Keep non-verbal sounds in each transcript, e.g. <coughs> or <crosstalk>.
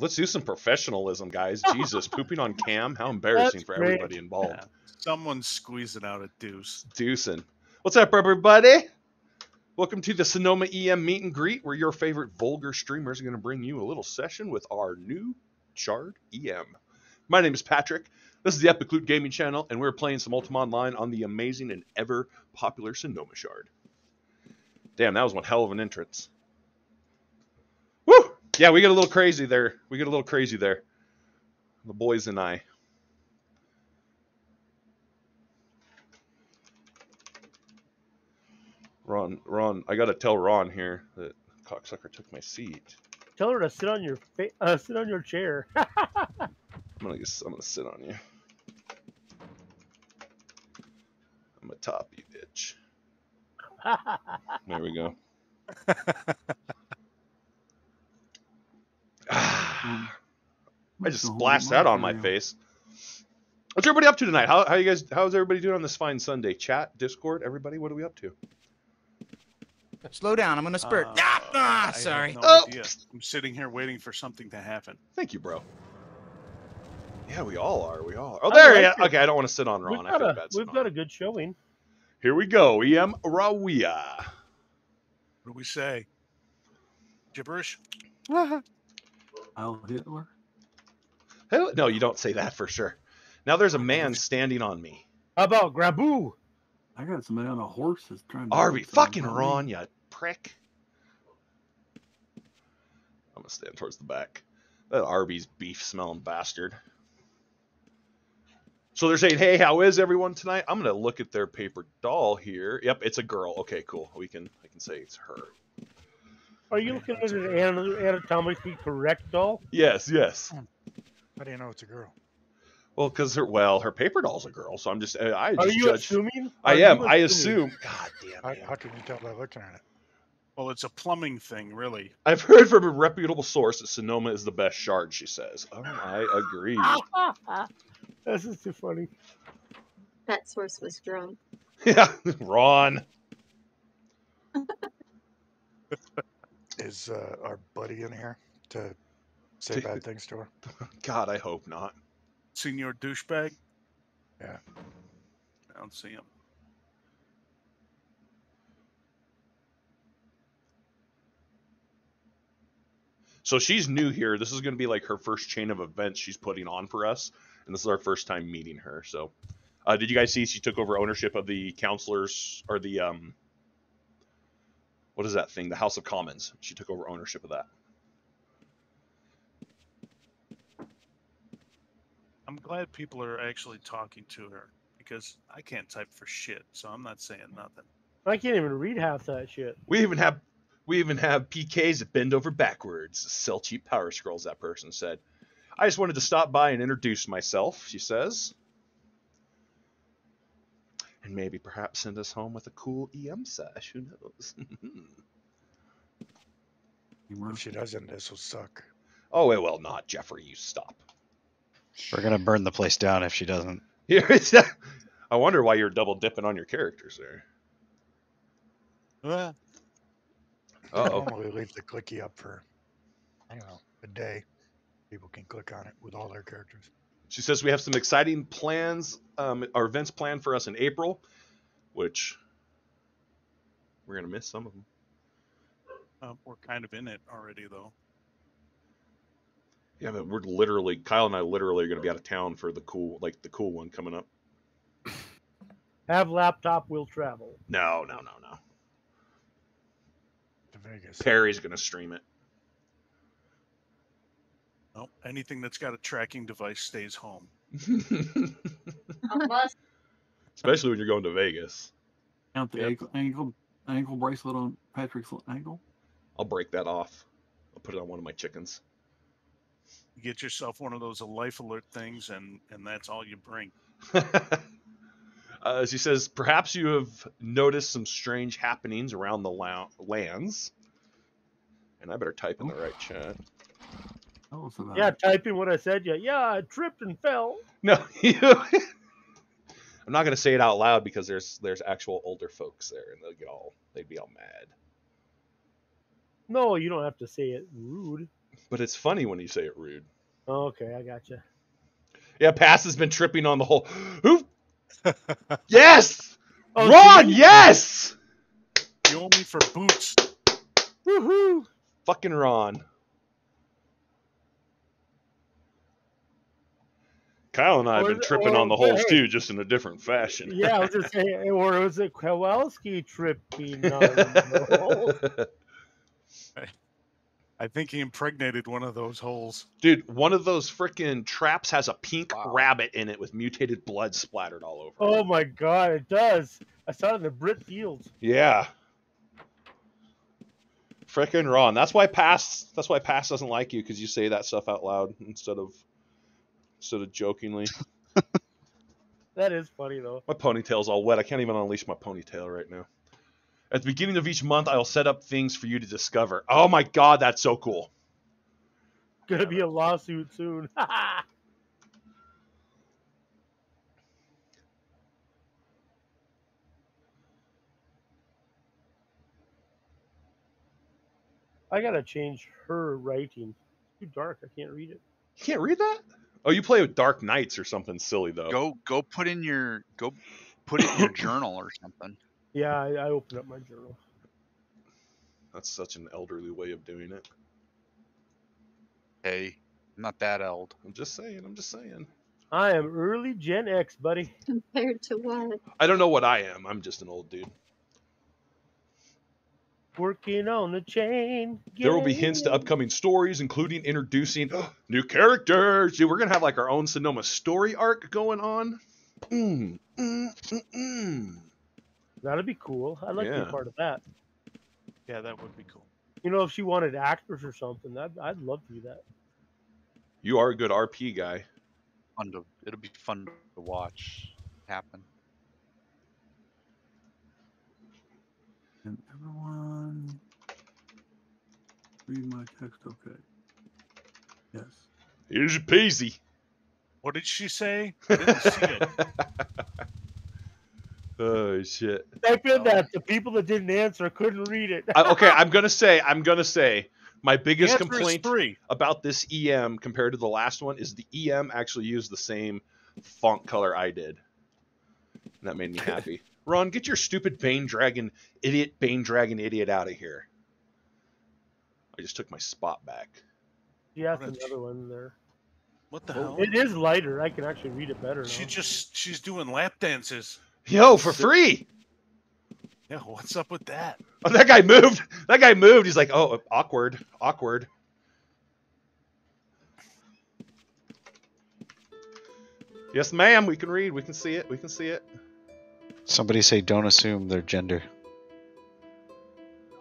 let's do some professionalism, guys. <laughs> Jesus, pooping on cam, how embarrassing That's for great. everybody involved. Yeah. Someone's squeezing out a deuce. Deucing. What's up, everybody? Welcome to the Sonoma EM meet and greet, where your favorite vulgar streamers are going to bring you a little session with our new shard EM. My name is Patrick. This is the Epic Lute Gaming Channel, and we're playing some Ultima Online on the amazing and ever popular Sonoma Shard. Damn, that was one hell of an entrance. Woo! Yeah, we get a little crazy there. We get a little crazy there. The boys and I. Ron, Ron, I gotta tell Ron here that cocksucker took my seat. Tell her to sit on your fa- uh, sit on your chair. <laughs> I'm gonna, just, I'm gonna sit on you. I'm gonna top you, bitch. <laughs> There we go. <laughs> Ah, I just splashed that on my face. What's everybody up to tonight? How, how you guys? How's everybody doing on this fine Sunday? Chat, Discord, everybody. What are we up to? Slow down. I'm gonna spurt. Uh, ah, ah, I have sorry. no Oh. idea. I'm sitting here waiting for something to happen. Thank you, bro. Yeah, we all are. We all are. Oh, there. like yeah. Okay, I don't want to sit on Ron. we've Ron. Got, feel a, bad. we've got a good showing. Here we go. EM Rawia. What do we say? Gibberish? <laughs> I'll Hitler. Hell, No, you don't say that for sure. Now there's a man standing on me. How about Graboo? I got somebody on a horse that's trying to. Arby, fucking. Ron, you prick. I'm gonna stand towards the back. That Arby's beef smelling bastard. So they're saying, "Hey, how is everyone tonight?" I'm gonna look at their paper doll here. Yep, it's a girl. Okay, cool. We can I can say it's her. Are you looking at an anatomically correct doll? Yes, yes. Hmm. How do you know it's a girl? Well, because her well, her paper doll's a girl, so I'm just I I Are you judge. assuming? I Are you am. I assume. God damn How, it. how can you tell by looking at it? Well, it's a plumbing thing, really. I've heard from a reputable source that Sonoma is the best shard. She says. Oh, I agree. <laughs> this is too funny. That source was drunk. <laughs> yeah, Ron. <laughs> Is uh, our buddy in here to say Take bad things to her? <laughs> God, I hope not. Senior douchebag? Yeah. I don't see him. So she's new here. This is going to be like her first chain of events she's putting on for us, and this is our first time meeting her. So, uh, did you guys see she took over ownership of the counselors or the um, what is that thing? The House of Commons. She took over ownership of that. I'm glad people are actually talking to her because I can't type for shit, so I'm not saying nothing. I can't even read half that shit. We even have we even have PKs that bend over backwards. Sell cheap power scrolls. That person said. I just wanted to stop by and introduce myself. She says. And maybe perhaps send us home with a cool EM sash. Who knows? <laughs> If she doesn't, this will suck. oh, it will not, Jeffrey. You stop. We're gonna burn the place down if she doesn't. Here <laughs> I wonder why you're double dipping on your characters there. Uh oh. normally leave the clicky up for, I don't know, a day. People can click on it with all their characters. She says we have some exciting plans, um, our events planned for us in April, which we're gonna miss some of them. uh, we're kind of in it already, though. Yeah, but we're literally Kyle and I literally are gonna be out of town for the cool, like the cool one coming up. Have laptop we'll travel. No, no, no, no. To Vegas. Perry's gonna stream it. No, anything that's got a tracking device stays home. <laughs> Especially when you're going to Vegas. Count the Yep. ankle, ankle ankle bracelet on Patrick's ankle. I'll break that off. I'll put it on one of my chickens. You get yourself one of those life alert things, and and that's all you bring. <laughs> uh, she says, perhaps you have noticed some strange happenings around the la- lands. And I better type in the right chat. Tell us about Yeah, it. type in what I said. Yeah, yeah, I tripped and fell. No, <laughs> you. <laughs> I'm not gonna say it out loud because there's there's actual older folks there, and they'll get all they'd be all mad. No, you don't have to say it rude. but it's funny when you say it rude. Oh, okay, I gotcha. Yeah, Pass has been tripping on the whole. <gasps> Who? <laughs> yes, Oh, Ron. see? Yes, You owe me for boots. Woohoo! fucking Ron. Kyle and I have Or been tripping or- on the holes hey. too, just in a different fashion. Yeah, I was just saying, or was it Kowalski tripping on the hole? I think he impregnated one of those holes. Dude, one of those freaking traps has a pink Wow. rabbit in it with mutated blood splattered all over. Oh it. my god, it does. I saw it in the Brit Fields. Yeah. Frickin' Ron. That's why Pass. That's why Pass doesn't like you because you say that stuff out loud instead of instead of jokingly. <laughs> That is funny though. My ponytail's all wet. I can't even unleash my ponytail right now. At the beginning of each month, I'll set up things for you to discover. Oh my god, that's so cool. Gonna be a lawsuit soon. <laughs> I gotta change her writing. It's too dark. I can't read it. You can't read that? Oh, you play with Dark Knights or something silly though. Go go put in your go put it in your <coughs> journal or something. Yeah, I, I opened up my journal. That's such an elderly way of doing it. Hey, I'm not that old. I'm just saying. I'm just saying. I am early Gen X, buddy. Compared to what? I don't know what I am. I'm just an old dude. Working on the chain. There will be hints to upcoming stories, including introducing <gasps> new characters. Dude, we're gonna have like our own Sonoma story arc going on. Mm, mm, mm, mm. That'd be cool. I'd like to be part of that. Yeah, that would be cool. You know, if she wanted actors or something, that I'd love to do that. You are a good RP guy. Fun to it'll be fun to watch happen. And everyone read my text okay. Yes. Here's your peasy. What did she say? <laughs> I didn't see it. oh shit. Type in Oh. that um, the people that didn't answer couldn't read it. I, okay, I'm <laughs> gonna say. I'm gonna say. My biggest complaint three. about this EM compared to the last one is the EM actually used the same font color I did. And that made me happy. Ron, get your stupid Bane Dragon idiot Bane Dragon idiot out of here. I just took my spot back. She asked What a- another one there. What the Oh, hell? It is lighter. I can actually read it better now. She just she's doing lap dances. Yo, for free. Yeah, what's up with that? Oh, that guy moved. That guy moved. He's like, oh, awkward, awkward. Yes, ma'am. We can read. We can see it. We can see it. Somebody say don't assume their gender.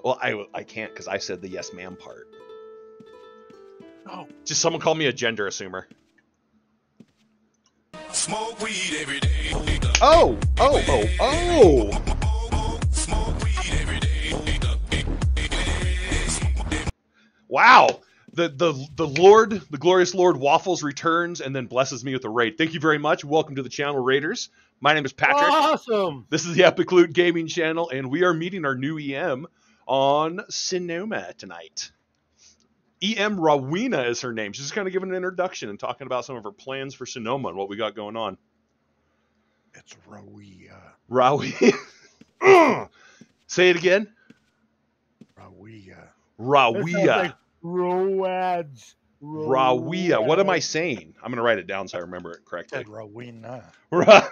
Well, I, I can't because I said the yes, ma'am part. Oh, Just someone call me a gender assumer. Smoke weed every day. Oh, oh, oh, oh! Smoke weed every day. Wow. The, the the Lord, the glorious Lord Waffles returns and then blesses me with a raid. Thank you very much. Welcome to the channel, Raiders. My name is Patrick. Awesome. This is the Epic Lute Gaming channel, and we are meeting our new EM on Sonoma tonight. EM Rowena is her name. She's just kind of giving an introduction and talking about some of her plans for Sonoma and what we got going on. It's Rawia. Rawi. <clears throat> Say it again. Rawia. That sounds Rawia. like Roads. Rawia. What am I saying? I'm going to write it down so I remember it correctly. Said Rawina. <laughs>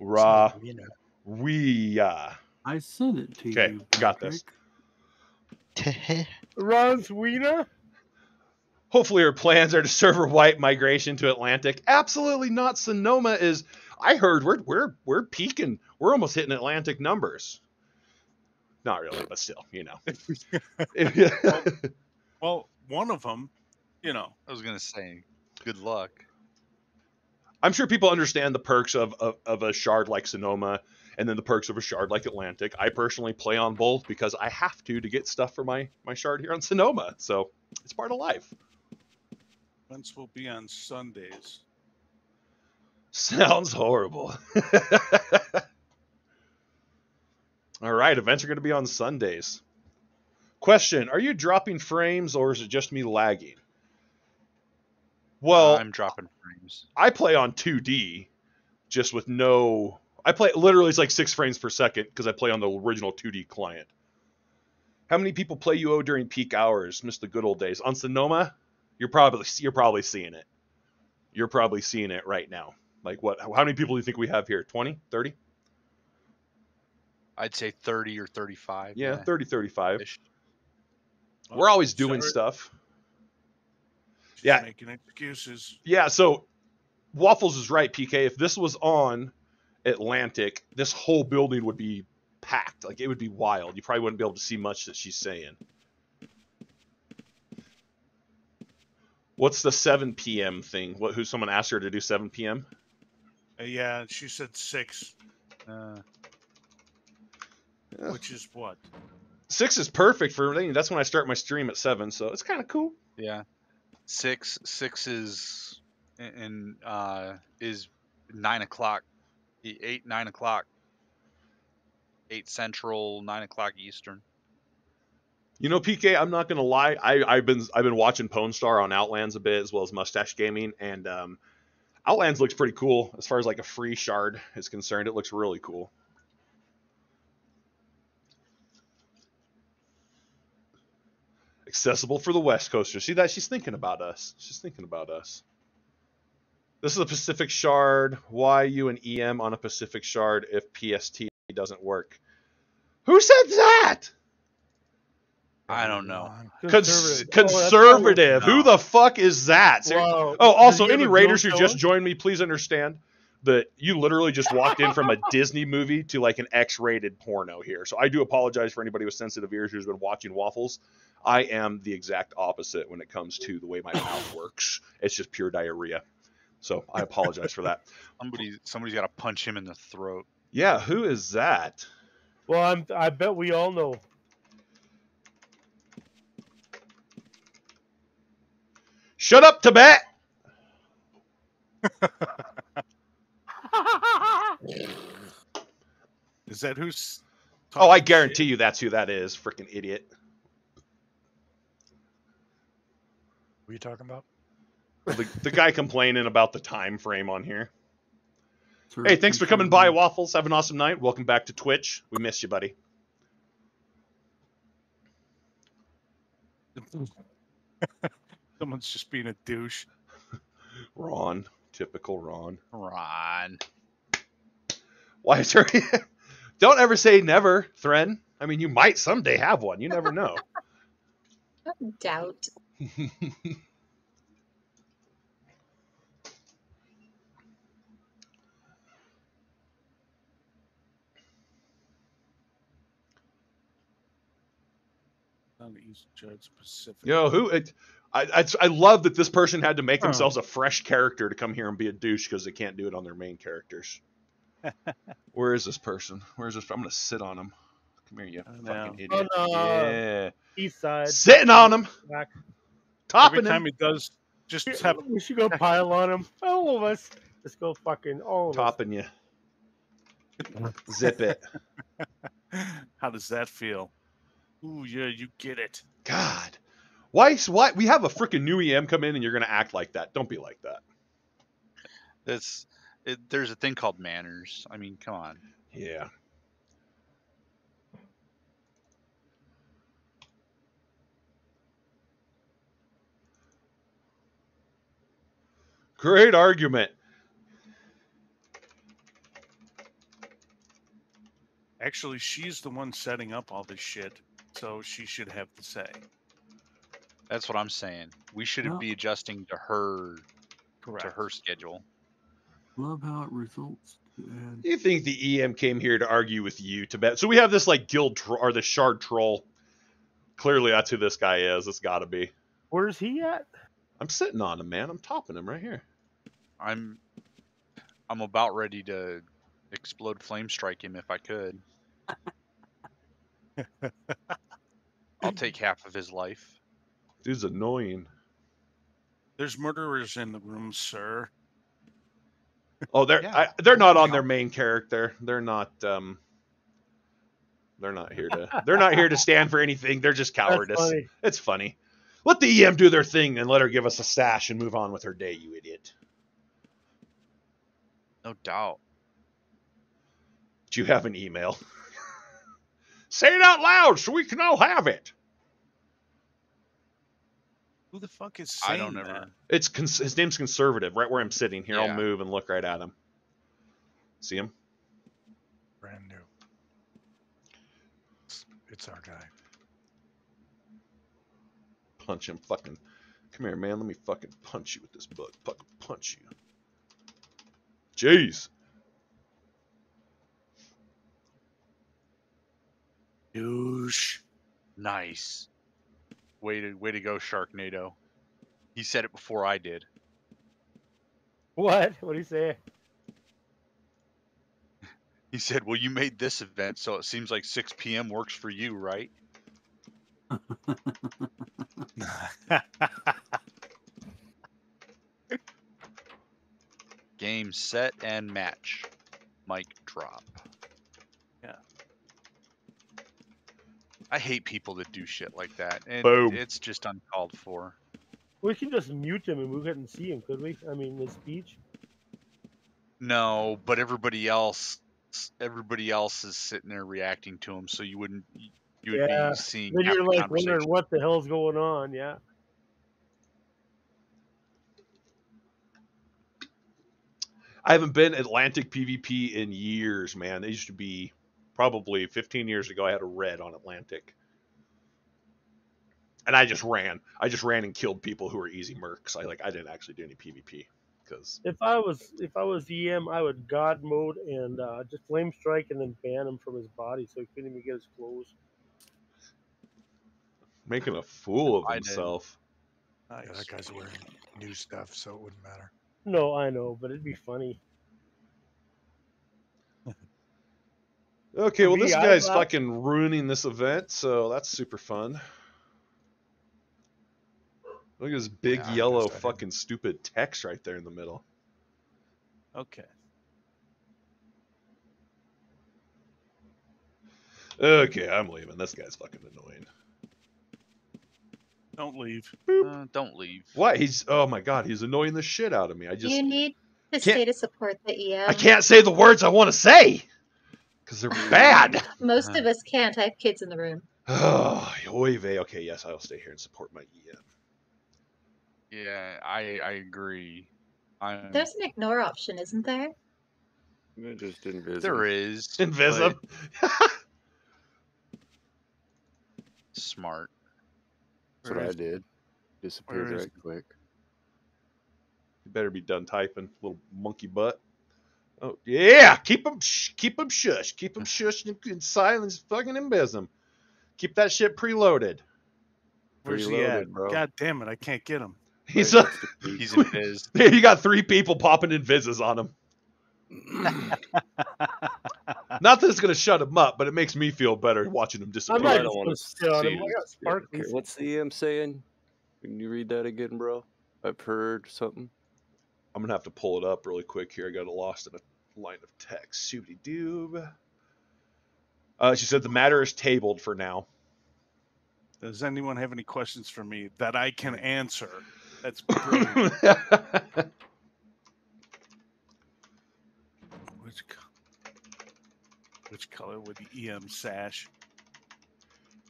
Ra. It's Rawia. Rawina. I sent it to Okay, you. got this. Patrick. <laughs> Ron Sweeney? Hopefully, her plans are to serve her white migration to Atlantic. Absolutely not. Sonoma is. I heard we're we're we're peaking. We're almost hitting Atlantic numbers. Not really, but still, you know. <laughs> <laughs> well, one of them, you know, I was gonna say, good luck. I'm sure people understand the perks of, of, of a shard like Sonoma and then the perks of a shard like Atlantic. I personally play on both because I have to to get stuff for my, my shard here on Sonoma. So it's part of life. events will be on Sundays. Sounds horrible. <laughs> All right, events are going to be on Sundays. Question: Are you dropping frames or is it just me lagging? Well, I'm dropping frames. I play on 2D, just with no. I play literally it's like six frames per second because I play on the original 2D client. How many people play UO during peak hours? Miss the good old days on Sonoma. You're probably you're probably seeing it. You're probably seeing it right now. Like what? How many people do you think we have here? 20, 30? I'd say 30 or 35. Yeah, 30, 35. ish. We're always doing Sorry, stuff. Just Yeah. Making excuses. Yeah, so Waffles is right, PK. If this was on Atlantic, this whole building would be packed. Like it would be wild. You probably wouldn't be able to see much that she's saying. What's the 7 p.m. thing? What who someone asked her to do 7 p.m.? Uh, yeah, she said six, Uh, Yeah. which is what? 6 is perfect for me. That's when I start my stream at 7, so it's kind of cool. yeah. Six six is and uh is nine o'clock. Eight nine o'clock. Eight central, nine o'clock eastern. You know, PK, I'm not gonna lie. I, I've been I've been watching Pone Star on Outlands a bit as well as Mustache Gaming, and um, Outlands looks pretty cool as far as like a free shard is concerned. It looks really cool. Accessible for the West Coasters. See that? She's thinking about us. She's thinking about us. This is a Pacific Shard. Why you and EM on a Pacific Shard if PST doesn't work? Who said that? I don't know. Cons- Conservative. Oh. Who the fuck is that? Ser- Wow. Oh, also, any Raiders who just joined me, please understand that you literally just walked in from a Disney movie to like an X-rated porno here. So I do apologize for anybody with sensitive ears who's been watching Waffles. I am the exact opposite when it comes to the way my mouth <laughs> works. It's just pure diarrhea. So I apologize for that. Somebody somebody's got to punch him in the throat. Yeah, who is that? Well, I'm, I bet we all know. Shut up, Tibet. <laughs> Is that who's? Oh, I guarantee shit? you that's who that is. Freaking idiot. What are you talking about? The, the guy complaining about the time frame on here. Sir, Hey, thanks for coming by, Waffles. Have an awesome night. Welcome back to Twitch. We missed you, buddy. <laughs> Someone's just being a douche. Ron. Typical Ron. Ron. Why is there... <laughs> Don't ever say never, Thren. I mean, you might someday have one. You never know. <laughs> Doubt. On the East Judge Pacific. Yo, who... It, I, I, I love that this person had to make Huh. themselves a fresh character to come here and be a douche because they can't do it on their main characters. <laughs> Where is this person? Where is this? I'm going to sit on him. Come here, you fucking know. idiot. Oh, no. Yeah. East side. Sitting on him. Back. Topping Every time him. he does, just have <laughs> We should go <laughs> pile on him. All of us. Let's go fucking all of us. Topping you. Zip it. How does that feel? Ooh, yeah, you get it. God. Why? Why? We have a freaking new EM come in and you're going to act like that. Don't be like that. It's it, there's a thing called manners. I mean, come on. Yeah. Great argument. Actually, she's the one setting up all this shit, so she should have the say. That's what I'm saying. We should No. be adjusting to her Correct. to her schedule. Love how it results. to You think the EM came here to argue with you, Tibet? So we have this like guild tro- or the shard troll. Clearly, that's who this guy is. It's got to be. Where's he at? I'm sitting on him, man. I'm topping him right here. I'm I'm about ready to explode flame strike him if I could. <laughs> I'll take half of his life. Dude's annoying. There's murderers in the room, sir. Oh, they're Yeah. I, they're not on their main character. They're not. um They're not here to. <laughs> They're not here to stand for anything. They're just cowardice. funny. It's funny. Let the EM do their thing and let her give us a stash and move on with her day, you idiot. No doubt. Do you have an email? <laughs> Say it out loud so we can all have it. Who the fuck is I saying don't that? ever. It's cons- his name's conservative. Right where I'm sitting here, I'll move and look right at him. See him? Brand new. It's, it's our guy. Punch him. Fucking. Come here, man. Let me fucking punch you with this book. Fucking punch you. Jeez. Douche. Nice. Way to way to go, Sharknado. He said it before I did. What? What do you say? He said, "Well, you made this event, so it seems like 6 p.m. works for you, right?" <laughs> Game set and match. Mic drop. I hate people that do shit like that. And Boom. It's just uncalled for. We can just mute him and we couldn't see him, could we? I mean, his speech. No, but everybody else, everybody else is sitting there reacting to him, so you wouldn't, you would Yeah, be seeing. Then you're like wondering what the hell's going on. Yeah. I haven't been Atlantic PvP in years, man. It used to be probably 15 years ago. I had a red on Atlantic. And I just ran. I just ran and killed people who were easy mercs. I like I didn't actually do any PvP because If I was if I was EM, I would God mode and uh, just flame strike and then ban him from his body so he couldn't even get his clothes. making a fool of I himself. Nice. Yeah, that guy's wearing new stuff, so it wouldn't matter. No, I know, but it'd be funny. Okay, well this guy's lap? fucking ruining this event, so that's super fun. Look at this big Yeah, yellow noticed I didn't- fucking stupid text right there in the middle. Okay. Okay, I'm leaving. This guy's fucking annoying. Don't leave. Uh, don't leave. Why? He's oh my god, he's annoying the shit out of me. I just you need to can't- to support the EM. I can't say the words I want to say because they're <laughs> bad. Most of uh-huh. us can't. I have kids in the room. Oh, oy vey. Okay, yes, I'll stay here and support my EM. Yeah, I I agree. I'm, There's an ignore option, isn't there? just invisible. there is <laughs> Invisum. but smart. That's what Where I did. Disappeared where is right quick. You better be done typing, little monkey butt. Oh yeah, keep him, sh- keep him shush, keep him shush in, in silence, fucking invisum. Keep that shit preloaded. Where's he Preloaded, at? bro. God damn it! I can't get him. He's Right a, He's in <laughs> biz. you got three people popping invises on him. <laughs> Not that it's gonna shut him up, but it makes me feel better watching him I'm disappear. not I don't wanna sit on him. see I got it. Okay, What's the EM saying? Can you read that again, bro? I've heard something. I'm gonna have to pull it up really quick here. I got it lost in a line of text. Shooty doob. Uh, she said the matter is tabled for now. Does anyone have any questions for me that I can answer? That's <laughs> brilliant. which which color would the EM sash?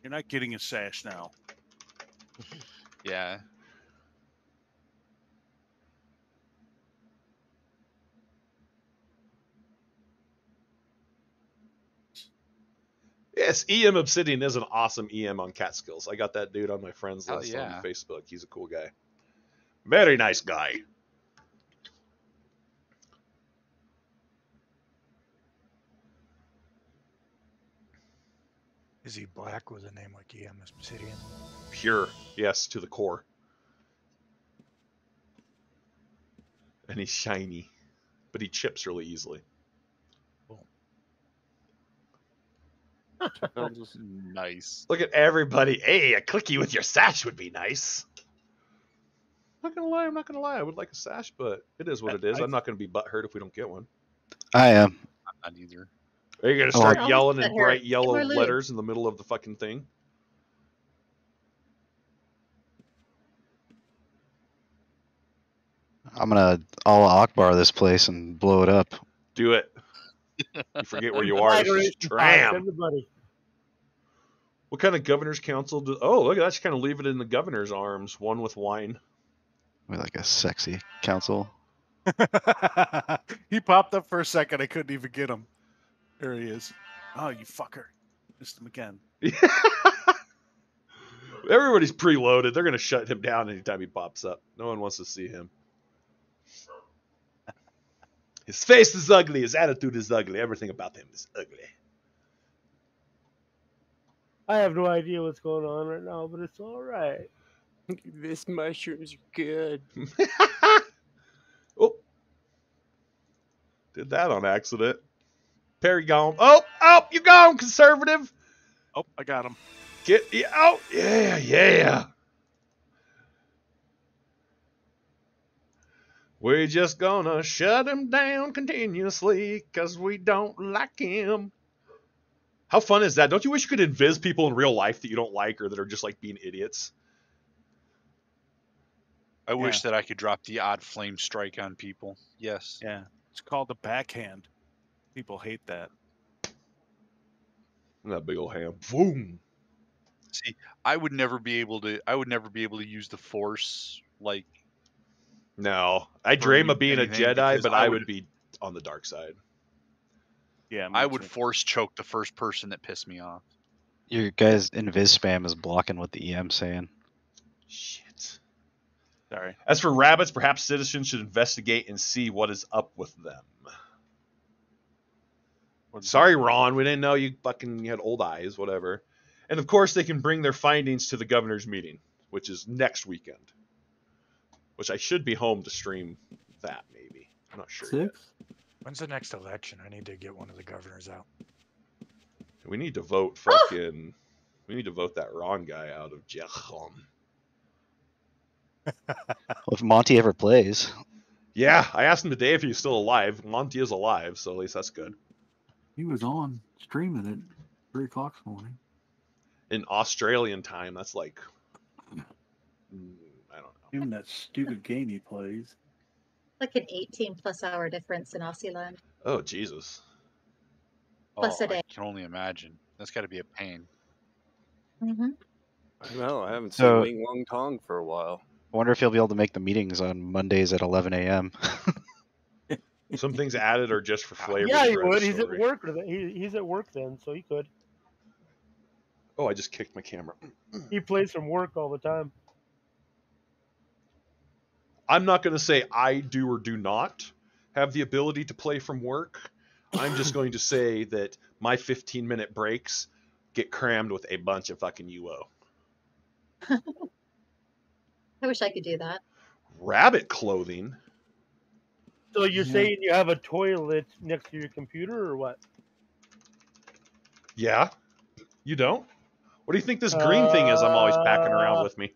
You're not getting a sash now. Yeah. Yes, EM Obsidian is an awesome EM on Catskills. I got that dude on my friends Hell list yeah. on Facebook. He's a cool guy. Very nice guy. Is he black with a name like EM Obsidian? Pure, yes, to the core. And he's shiny, but he chips really easily. I'll just- <laughs> Nice. Look at everybody. Hey, a clicky with your sash would be nice. I'm Not gonna lie, I'm not gonna lie. I would like a sash, but it is what it is. I- I'm not gonna be butthurt if we don't get one. I am. I'm not either. Are you gonna Oh, start I'll yelling in bright yellow her letters in the middle of the fucking thing? I'm gonna Allah Akbar this place and blow it up. Do it. You forget where you are. It's Migration just pod, tram. send. What kind of governor's council do? Oh, look at that! Just kind of leave it in the governor's arms. One with wine. With like a sexy council. <laughs> he popped up for a second. I couldn't even get him. There he is. Oh, you fucker. Missed him again. <laughs> Everybody's preloaded. They're gonna shut him down anytime he pops up. No one wants to see him. His face is ugly. His attitude is ugly. Everything about him is ugly. I have no idea what's going on right now, but it's all right. This mushroom's good. <laughs> oh, did that on accident. Perry gone. Oh, oh, you gone, conservative. Oh, I got him. Get yeah, oh, yeah, yeah. We're just gonna shut him down continuously because we don't like him. How fun is that? Don't you wish you could invis people in real life that you don't like or that are just like being idiots? I wish that I could drop the odd flame strike on people. Yes. Yeah. It's called the backhand. People hate that. That big old ham. Boom. See, I would never be able to. I would never be able to use the force like No, I dream of being a Jedi, but I I would- would be on the dark side. Yeah. I would too. force choke the first person that pissed me off. Your guys invis spam is blocking what the EM's saying. Shit. Sorry. As for rabbits, perhaps citizens should investigate and see what is up with them. Sorry, Ron, we didn't know you fucking you had old eyes, whatever. And of course, they can bring their findings to the governor's meeting, which is next weekend. Which I should be home to stream that, maybe. I'm not sure. yet. When's the next election? I need to get one of the governors out. We need to vote ah! fucking. we need to vote that Ron guy out of Jhelom. <laughs> Well, if Monty ever plays, Yeah, I asked him today if he's still alive. Monty is alive, so at least that's good. He was on streaming at three o'clock this morning. In Australian time, that's like. Mm, I don't know. Even that stupid game he plays. Like an 18 plus hour difference in Aussie land. Oh, Jesus. Plus oh, a day. I can only imagine. That's got to be a pain. Mm-hmm. I know. I haven't So- seen Wing Wong Tong for a while. I wonder if he'll be able to make the meetings on Mondays at 11 a.m. <laughs> Some things added are just for flavor. yeah, he would. He's at work. He, he's at work then, so he could. Oh, I just kicked my camera. He plays from work all the time. I'm not going to say I do or do not have the ability to play from work. I'm just going to <laughs> say that my 15 minute breaks get crammed with a bunch of fucking UO. I wish I could do that. Rabbit clothing. So you're Yeah. saying you have a toilet next to your computer, or what? Yeah. You don't? What do you think this green thing is I'm always packing around Uh, with me?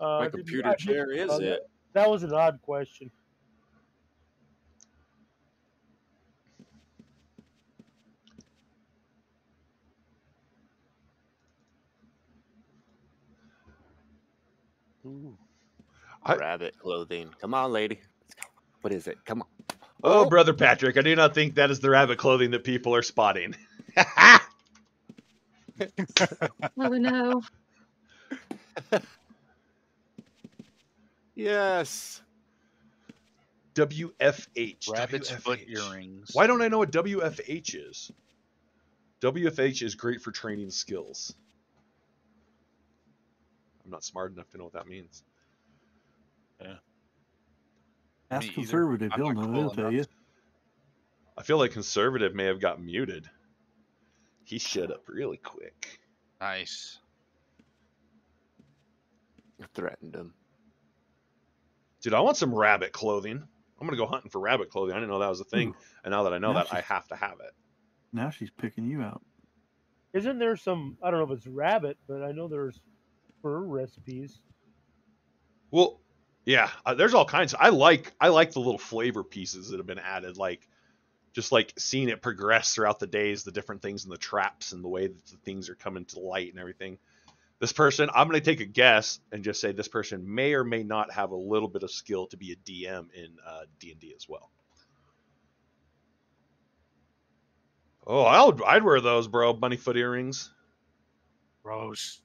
Uh, My did you- computer did- chair is uh, it. That was an odd question. I- Rabbit clothing. Come on, lady. Let's go. What is it? Come on. Oh, brother Patrick, I do not think that is the rabbit clothing that people are spotting. <laughs> Oh no. <laughs> Yes. WFH. Rabbit's foot earrings. Why don't I know what WFH is? WFH is great for training skills. I'm not smart enough to know what that means. Yeah. Ask Me conservative. I'm He'll know. cool He'll tell you. I feel like conservative may have got muted. He shut up really quick. Nice. Threatened him. Dude, I want some rabbit clothing. I'm gonna go hunting for rabbit clothing. I didn't know that was a thing, and now that I know Now that, I have to have it. Now she's picking you out. Isn't there some? I don't know if it's rabbit, but I know there's fur recipes. Well, yeah, uh, there's all kinds. I like I like the little flavor pieces that have been added, like just like seeing it progress throughout the days, the different things and the traps and the way that the things are coming to light and everything. This person, I'm going to take a guess and just say this person may or may not have a little bit of skill to be a DM in uh, D&D as well. Oh, I'll, I'd wear those, bro. Bunny foot earrings. Rose.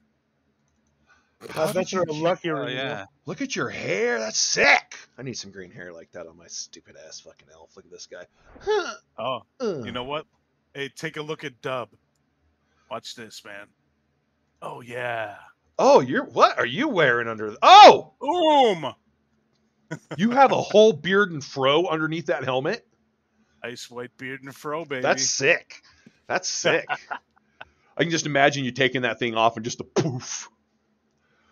I bet you're a lucky Oh ring. yeah. Look at your hair. That's sick. I need some green hair like that on my stupid ass fucking elf. Look at this guy. Huh. Oh, Uh. you know what? Hey, take a look at Dub. Watch this, man. Oh yeah. Oh, you're what are you wearing under? The, oh, Boom! <laughs> you have a whole beard and fro underneath that helmet. Ice white beard and fro, baby. That's sick. That's sick. <laughs> I can just imagine you taking that thing off and just a poof.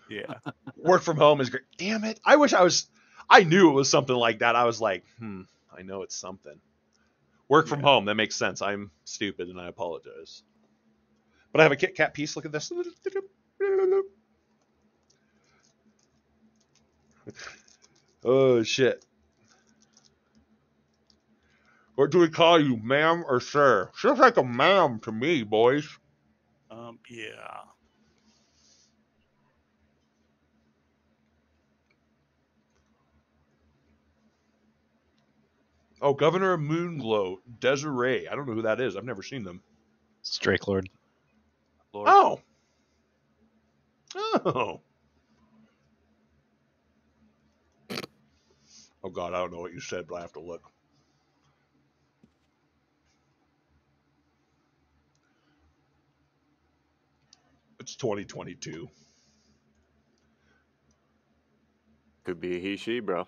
yeah. <laughs> Work from home is great. Damn it! I wish I was. I knew it was something like that. I was like, hmm. I know it's something. Work from Yeah. home. That makes sense. I'm stupid and I apologize. But I have a Kit Kat piece. Look at this. Oh shit. What do we call you, ma'am or sir? Feels like a ma'am to me, boys. Um. Yeah. Oh, Governor of Moonglow, Desiree. I don't know who that is. I've never seen them. It's Drake Lord. Lord. Oh. Oh. Oh God, I don't know what you said, but I have to look. It's 2022. Could be a he, she, bro.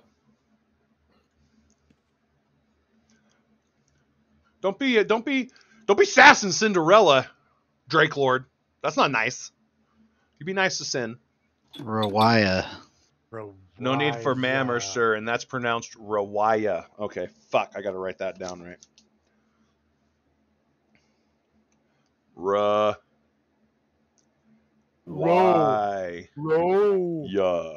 Don't be uh, don't be don't be sassing Cinderella, Drake Lord. That's not nice. You'd be nice to Sin. Rawaya. No need for ma'am or sir, and that's pronounced Rawaya. Okay, fuck, I gotta write that down right. Ra. Row. Why? Row. Yeah.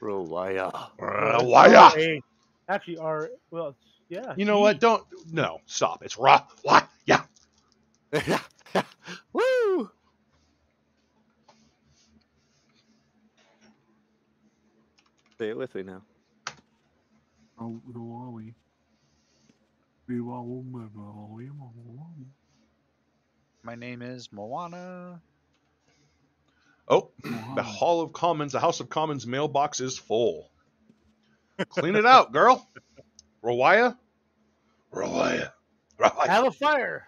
Bro, why? Uh, Rawaya. Actually, our well, yeah. You know what? Don't no stop. It's Ra. <laughs> Why? Yeah. <laughs> Woo! Say it with me now. Oh, who are we? We are woman, we are. My name is Moana. Oh, the Hall of Commons, the House of Commons mailbox is full. Clean it out, girl. Rawaya. Rawaya. Rawaya. have a fire.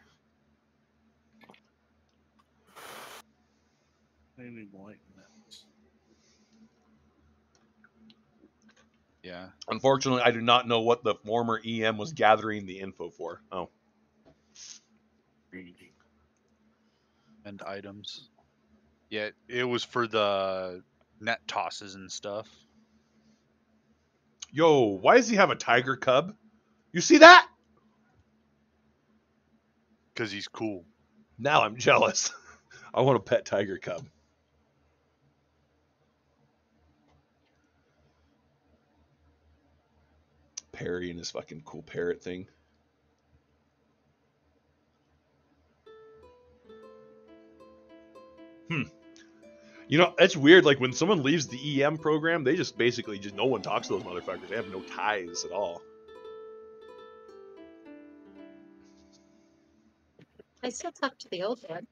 They need white nuts. Yeah. Unfortunately, I do not know what the former EM was gathering the info for. Oh, And items. Yeah, it was for the net tosses and stuff. yo, why does he have a tiger cub? You see that? Because he's cool. Now I'm jealous. <laughs> I want a pet tiger cub. Perry and his fucking cool parrot thing. Hmm. You know, it's weird. Like when someone leaves the EM program, they just basically just no one talks to those motherfuckers. They have no ties at all. I still talk to the old one.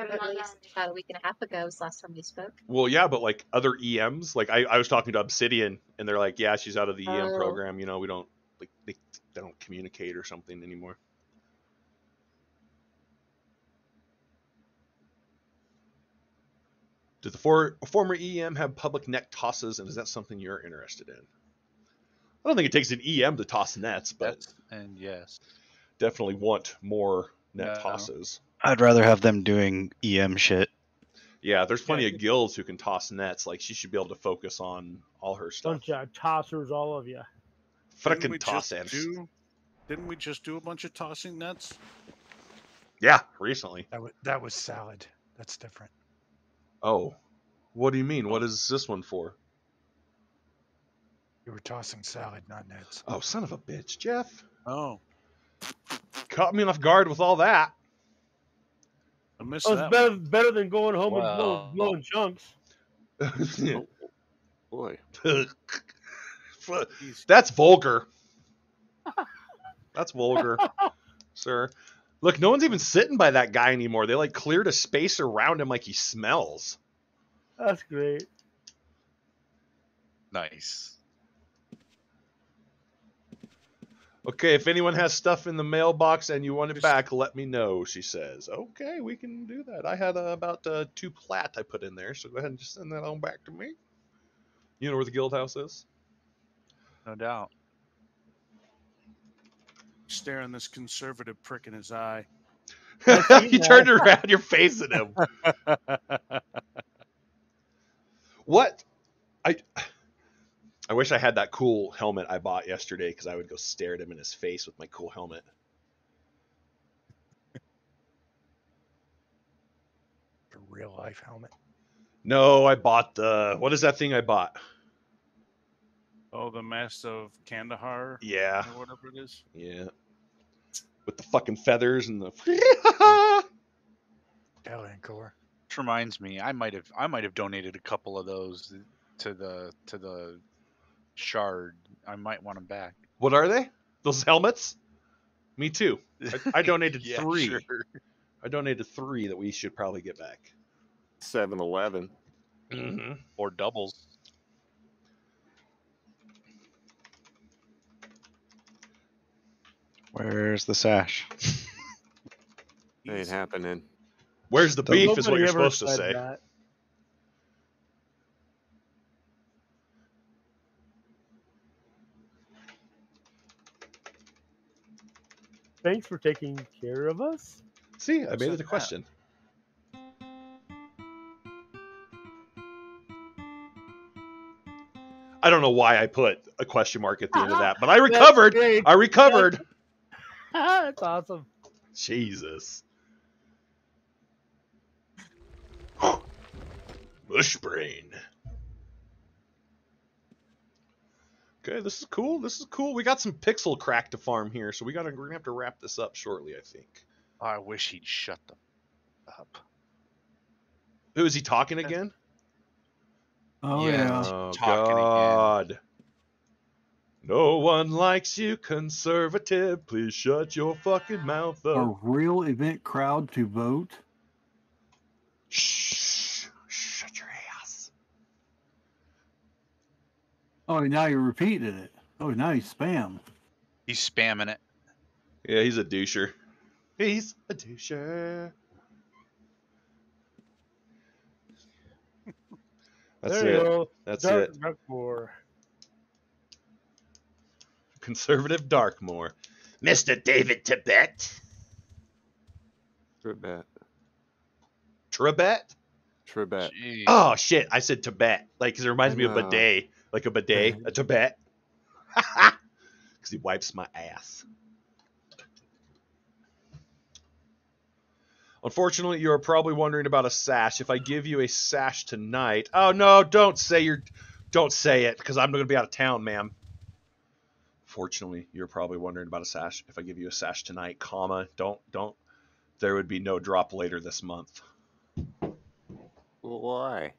At about a week and a half ago was the last time we spoke. Well, yeah, but like other EMs, like I, I was talking to Obsidian, and they're like, yeah, she's out of the EM Oh. program. You know, we don't like they, they don't communicate or something anymore. Does the for, former EM have public net tosses, and is that something you're interested in? I don't think it takes an EM to toss nets, but That's, and yes. definitely want more net No. tosses. I'd rather have them doing EM shit. Yeah, there's plenty Yeah. of guilds who can toss nets. Like she should be able to focus on all her stuff. Bunch of tossers, all of you. Didn't Frickin' we just do? Didn't we just do a bunch of tossing nets? Yeah, recently. That was that was salad. That's different. Oh, what do you mean? What is this one for? You were tossing salad, not nets. Oh, son of a bitch, Jeff. Oh, Caught me off guard with all that. I missed Oh, it's that. better better than going home and Wow. blowing, blowing chunks. <laughs> Oh, boy. <laughs> That's vulgar. That's vulgar, <laughs> sir. Look, no one's even sitting by that guy anymore. They like cleared a space around him like he smells. That's great. Nice. Okay, if anyone has stuff in the mailbox and you want it back, let me know, she says. Okay, we can do that. I had uh, about uh, two plat I put in there, so go ahead and just send that on back to me. You know where the guild house is? No doubt. Staring this conservative prick in his eye. <laughs> You turned around, you're facing him. <laughs> what? I I wish I had that cool helmet I bought yesterday because I would go stare at him in his face with my cool helmet. A real life helmet. No, I bought the what is that thing I bought? Oh, the Master of Kandahar Yeah, or whatever it is. yeah. With the fucking feathers and the Alien core. Which reminds me, I might have I might have donated a couple of those to the to the shard. I might want them back. What are they? Those helmets? Me too. I, I donated <laughs> Yeah, three. sure. I donated three that we should probably get back. 7 Eleven. Mm-hmm. Or doubles. Where's the sash? Ain't Easy. happening. Where's the beef? is what you're supposed to say. that. Thanks for taking care of us. See, I made it a question. I don't know why I put a question mark at the end of that, but I <laughs> recovered. I recovered. That's <laughs> awesome. Jesus. <gasps> Bushbrain. Okay, this is cool. This is cool. We got some pixel crack to farm here, so we gotta we're gonna have to wrap this up shortly, I think. I wish he'd shut them up. Who is he talking again? Oh Yeah. yeah. Oh talking again. God. No one likes you, conservative. Please shut your fucking mouth up. A real event crowd to vote. Shh. Shut your ass. Oh, now you're repeating it. Oh, now you spam. He's spamming it. Yeah, he's a doucher. He's a doucher. <laughs> That's there you it. go. That's Dark, it. Darkmoor. Conservative Darkmoor. Mr. David Tibet. Trebet. Trebet? Trebet. Jeez. Oh shit! I said Tibet, like 'cause it reminds me of know. bidet, like a bidet, a Tibet. <laughs> Because he wipes my ass. Unfortunately, you are probably wondering about a sash. If I give you a sash tonight, oh no, don't say you're, don't say it, because I'm going to be out of town, ma'am. Fortunately, you're probably wondering about a sash. If I give you a sash tonight, comma, don't, don't, there would be no drop later this month. Why?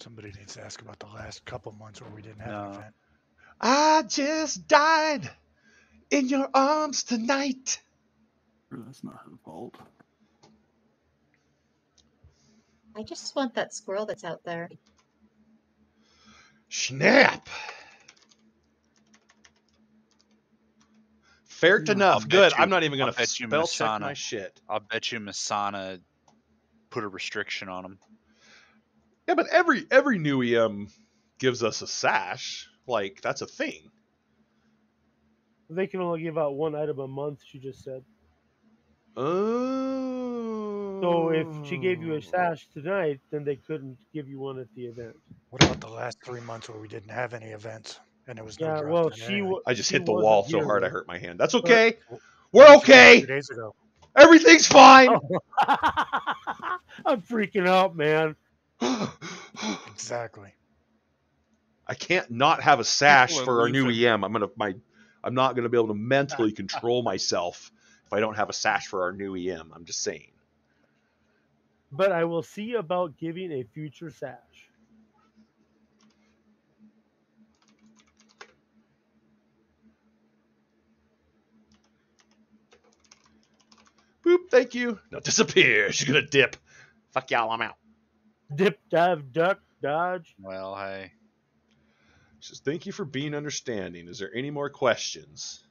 Somebody needs to ask about the last couple months where we didn't have No. an event. I just died in your arms tonight. That's not her fault. I just want that squirrel that's out there. Snap. Fair Yeah. enough. I'll Good. you- I'm not even gonna bet you spell check my shit. I'll bet you Masana put a restriction on him. Yeah, but every every new EM gives us a sash. Like that's a thing. They can only give out one item a month. She just said. Oh. So if she gave you a oh. sash tonight, then they couldn't give you one at the event. What about the last three months where we didn't have any events and it was no Yeah, well, she anything? wa- I just she hit the wall so hard I hurt my hand. That's okay. Well, We're okay. Two days ago. Everything's fine. <laughs> I'm freaking out, man. Exactly. I can't not have a sash are for our new losing. EM. I'm gonna my I'm not going to be able to mentally <laughs> control myself if I don't have a sash for our new EM. I'm just saying. But I will see about giving a future sash. Boop, thank you. No, disappear. <laughs> She's going to dip. Fuck y'all, I'm out. Dip, dive, duck, dodge. Well, hey. She says, thank you for being understanding. Is there any more questions?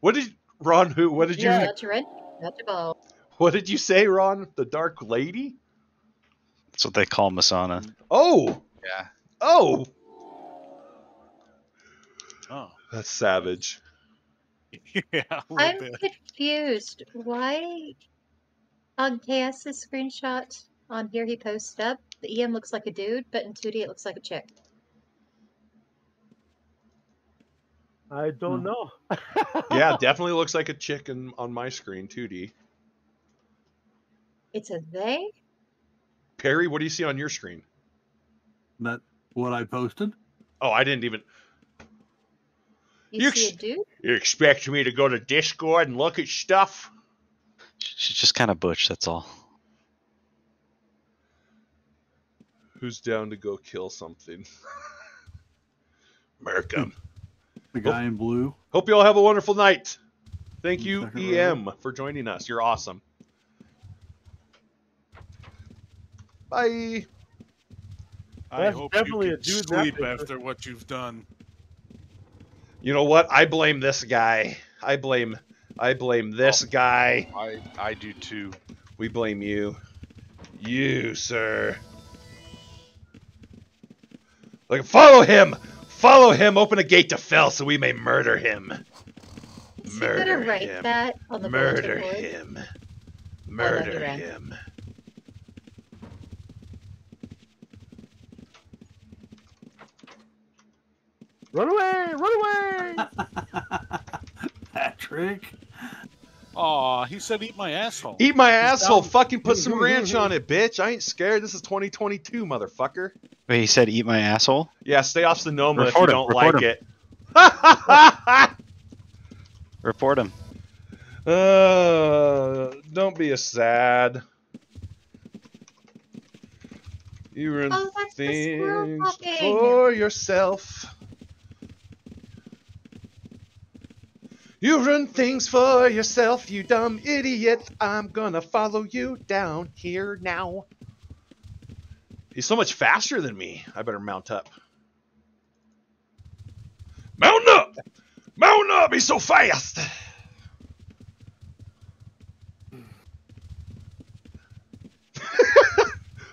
What did Ron? Who? What did you? Yeah, not to rent, not to bow. What did you say, Ron? The Dark Lady? That's what they call Masana. Oh, Yeah. oh, Oh. that's savage. <laughs> yeah, a little I'm bit. confused. Why on KS's screenshot on here he posted up, the EM looks like a dude, but in 2D it looks like a chick. I don't Hmm. know. <laughs> Yeah, <laughs> definitely looks like a chicken on my screen, 2D. It's a they? Perry, what do you see on your screen? That what I posted? Oh, I didn't even. You, You see ex- a dude? You expect me to go to Discord and look at stuff? She's just kind of butch. That's all. Who's down to go kill something? <laughs> Merkham. The guy in blue. Hope you all have a wonderful night. Thank you, Second EM, for joining us. You're awesome. Bye. I That's hope definitely you a can dude in sleep after what you've done. You know what? I blame this guy. I blame I blame this oh, guy. I I do too. We blame you. You, sir. Like follow him! Follow him! Open a gate to Fell so we may murder him. Is Murder gonna write him. that on the Murder him. Murder he ran. him. Run away! Run away! <laughs> Patrick. Aw, he said eat my asshole. Eat my He's asshole. down. Fucking put some <laughs> ranch on it, bitch. I ain't scared. This is 2022, motherfucker. Wait, he said eat my asshole? Yeah, stay off Sonoma if you him, don't report like him. it. <laughs> Report him. Uh, don't be a sad. You run Oh, that's the squirrel things for yourself. You run things for yourself, you dumb idiot. I'm gonna follow you down here now. He's so much faster than me. I better mount up. Mount up! Mount up! He's so fast! <laughs>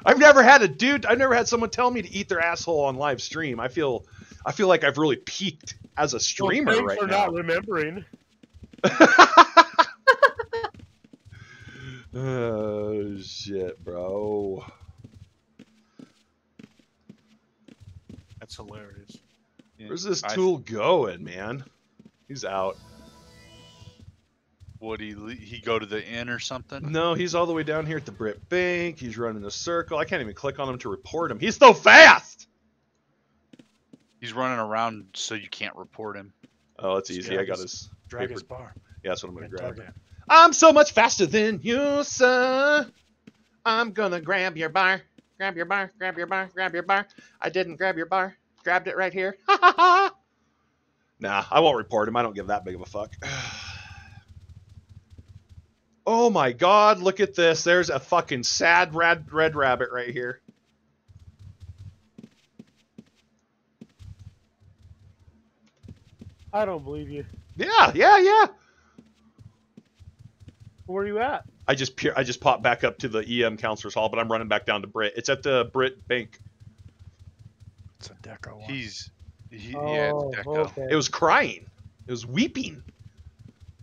I've never had a dude. I've never had someone tell me to eat their asshole on live stream. I feel, I feel like I've really peaked as a streamer well, thanks right for now. not remembering. Oh shit, bro. That's hilarious. Where's this I- tool going, man? He's out. Would he he go to the inn or something? No, he's all the way down here at the Brit Bank. He's running a circle. I can't even click on him to report him. He's so fast. He's running around so you can't report him. Oh, it's easy. Yeah, I got just his. Drag paper. his bar. Yeah, that's what I'm gonna and grab. target. I'm so much faster than you, sir. I'm gonna grab your bar. Grab your bar. Grab your bar. Grab your bar. I didn't grab your bar. Grabbed it right here. <laughs> Ha ha ha. Nah, I won't report him. I don't give that big of a fuck. <sighs> oh my god, look at this. There's a fucking sad red red rabbit right here. I don't believe you. Yeah, yeah, yeah. Where are you at? I just peer, I just popped back up to the EM counselor's hall, but I'm running back down to Brit. It's at the Brit Bank. It's a deco one. He's he, oh, yeah, it's oh, Deco. okay. It was crying. It was weeping.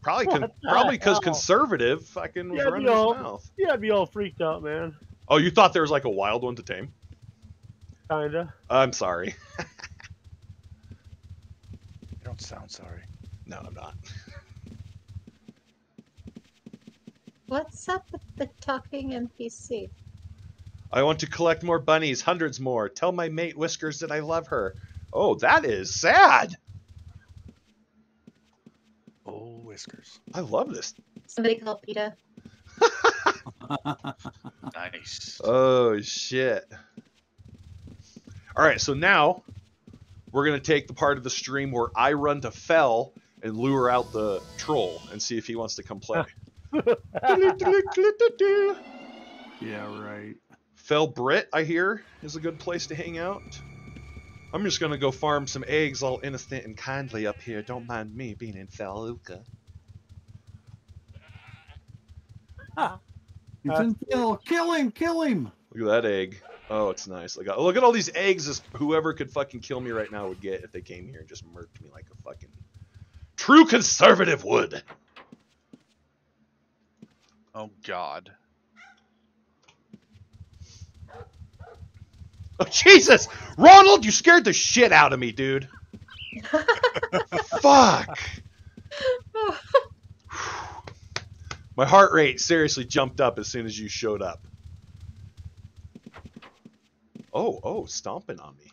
Probably, con- probably because conservative fucking was Yeah, running you his mouth. Yeah, I'd be all freaked out, man. Oh, you thought there was like a wild one to tame? Kinda. I'm sorry. <laughs> You don't sound sorry. No, I'm not. What's up with the talking NPC? I want to collect more bunnies, hundreds more. Tell my mate Whiskers that I love her. Oh, that is sad. Oh, Whiskers. I love this. Somebody call PETA. <laughs> Nice. Oh shit. All right, so now we're gonna take the part of the stream where I run to Fell and lure out the troll and see if he wants to come play. <laughs> yeah, right. Fell Brit, I hear, is a good place to hang out. I'm just gonna go farm some eggs all innocent and kindly up here. Don't mind me being in Felucca. He's Uh, in Phil. Kill him! Kill him! Look at that egg. Oh, it's nice. Like, look at all these eggs this whoever could fucking kill me right now would get if they came here and just murked me like a fucking true conservative would. Oh God. Oh Jesus, Ronald, you scared the shit out of me, dude. Fuck. <laughs> My heart rate seriously jumped up as soon as you showed up. Oh, oh, stomping on me.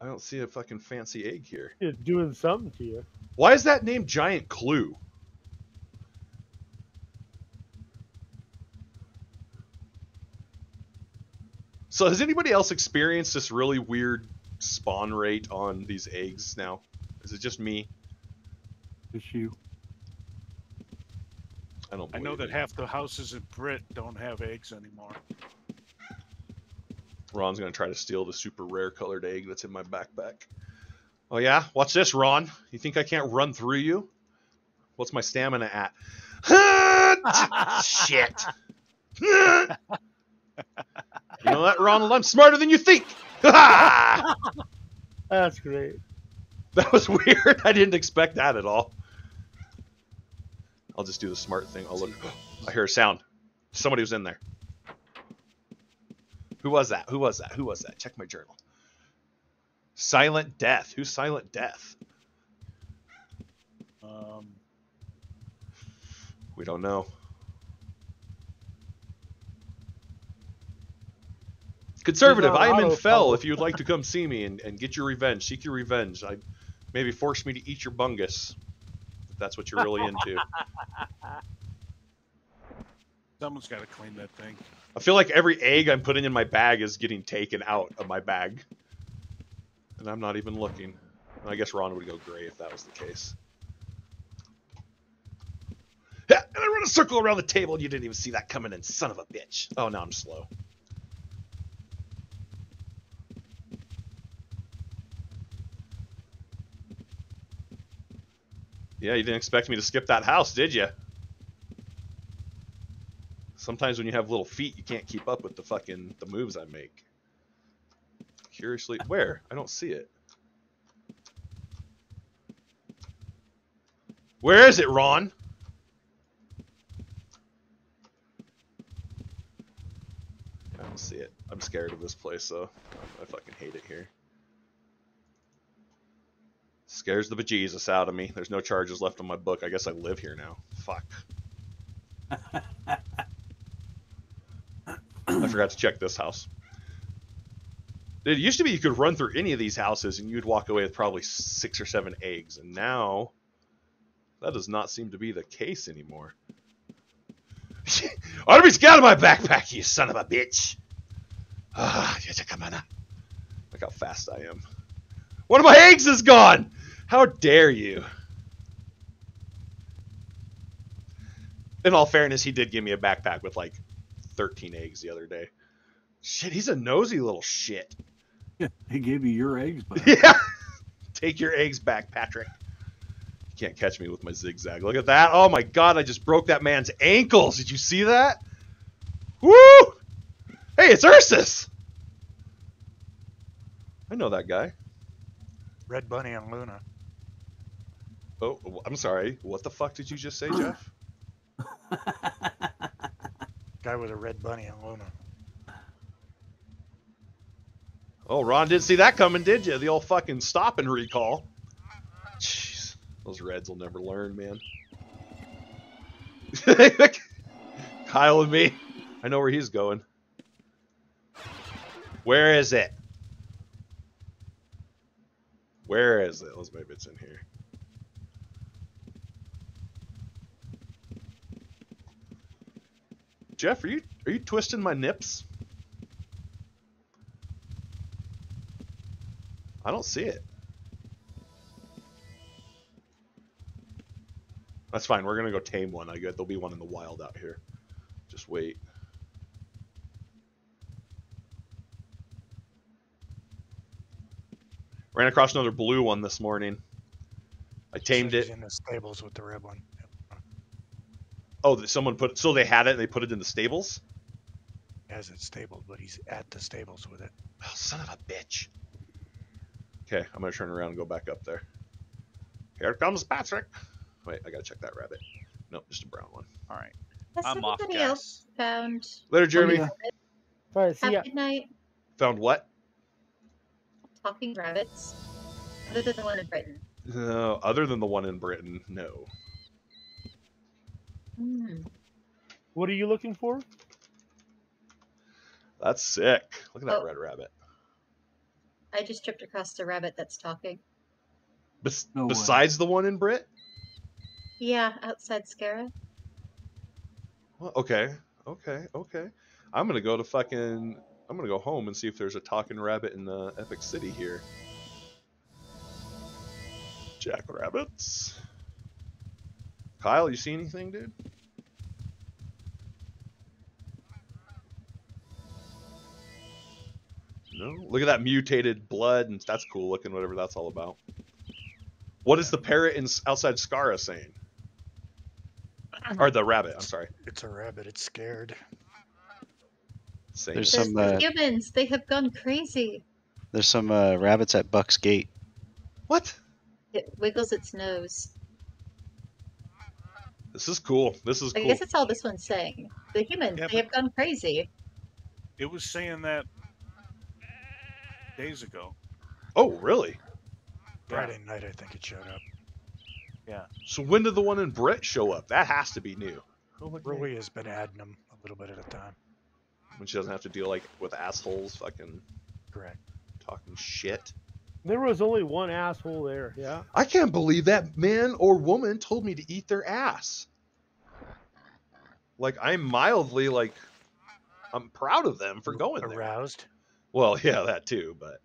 I don't see a fucking fancy egg here. It's doing something to you. Why is that named Giant Clue? So has anybody else experienced this really weird spawn rate on these eggs now? Is it just me? It's you. I don't I know that it. half the houses in Brit don't have eggs anymore. Ron's gonna try to steal the super rare colored egg that's in my backpack. Oh yeah? Watch this, Ron. You think I can't run through you? What's my stamina at? <laughs> Shit. you know that, Ronald? I'm smarter than you think. <laughs> That's great. That was <laughs> weird. I didn't expect that at all. I'll just do the smart thing. I'll look. <gasps> I hear a sound. Somebody was in there. Who was that? Who was that? Who was that? Check my journal. Silent Death. Who's Silent Death? Um, We don't know. Conservative, I am in Fell. If you would like to come see me and, and get your revenge, seek your revenge. I maybe force me to eat your bungus. If that's what you're really into. <laughs> someone's got to clean that thing. I feel like every egg I'm putting in my bag is getting taken out of my bag. And I'm not even looking. I guess Ron would go gray if that was the case. Yeah, and I run a circle around the table and you didn't even see that coming in, son of a bitch. Oh, now I'm slow. Yeah, you didn't expect me to skip that house, did you? Sometimes when you have little feet, you can't keep up with the fucking the moves I make. Curiously, where? I don't see it. Where is it, Ron? I don't see it. I'm scared of this place, though. I fucking hate it here. Scares the bejesus out of me. There's no charges left on my book. I guess I live here now. Fuck. <laughs> I forgot to check this house. It used to be you could run through any of these houses and you'd walk away with probably six or seven eggs, and now that does not seem to be the case anymore. <laughs> Arby's got my backpack, you son of a bitch! Ah. Look how fast I am. One of my eggs is gone! How dare you? In all fairness, he did give me a backpack with like 13 eggs the other day. Shit, he's a nosy little shit. Yeah, he gave you your eggs back. <laughs> Yeah. Take your eggs back, Patrick. You can't catch me with my zigzag. Look at that. Oh my god, I just broke that man's ankles. Did you see that? Woo! Hey, it's Ursus! I know that guy. Red Bunny and Luna. Oh, I'm sorry. What the fuck did you just say, <clears throat> Jeff? <laughs> Guy with a red bunny on Luna. Oh, Ron didn't see that coming, did you? The old fucking stop and recall. Jeez, those Reds will never learn, man. <laughs> Kyle and me. I know where he's going. Where is it? Where is it? Let's maybe it's in here. Jeff, are you are you twisting my nips? I don't see it. That's fine. We're gonna go tame one. I get there'll be one in the wild out here. Just wait. Ran across another blue one this morning. I tamed it. in the stables with the red one. Oh, that someone put so they had it and they put it in the stables. He has it stabled, but he's at the stables with it. Oh, son of a bitch. Okay, I'm gonna turn around and go back up there. Here comes Patrick. Wait, I gotta check that rabbit. Nope, just a brown one. All right. Has I'm off anybody else found? Later, Jeremy. yeah. All right, see Have ya. a good night. Found what? Talking rabbits. Other than the one in Britain. No, other than the one in Britain, no. Hmm. What are you looking for? That's sick. Look at that Oh. red rabbit. I just tripped across the rabbit that's talking. Bes- No way. besides the one in Brit? Yeah, outside Skara. Well, okay, okay, okay. I'm gonna go to fucking. I'm gonna go home and see if there's a talking rabbit in the Epic City here. Jackrabbits. Kyle, you see anything, dude? No. Look at that mutated blood, and that's cool looking. Whatever that's all about. What is the parrot in outside Skara saying? Or the rabbit? I'm sorry. It's a rabbit. It's scared. Saying There's some uh, humans, they have gone crazy. there's some uh, rabbits at Buck's Gate. What? It wiggles its nose. This is cool. This is I cool. guess that's all this one's saying. The humans, Yeah, they have gone crazy. It was saying that days ago. Oh, really? Friday night, I think it showed up. Yeah. So when did the one in Brit show up? That has to be new. Oh, look, Rui has been adding them a little bit at a time. When she doesn't have to deal like with assholes fucking Correct. talking shit. There was only one asshole there. Yeah. I can't believe that man or woman told me to eat their ass. Like I'm mildly like I'm proud of them for going there. Aroused. Well, yeah, that too, but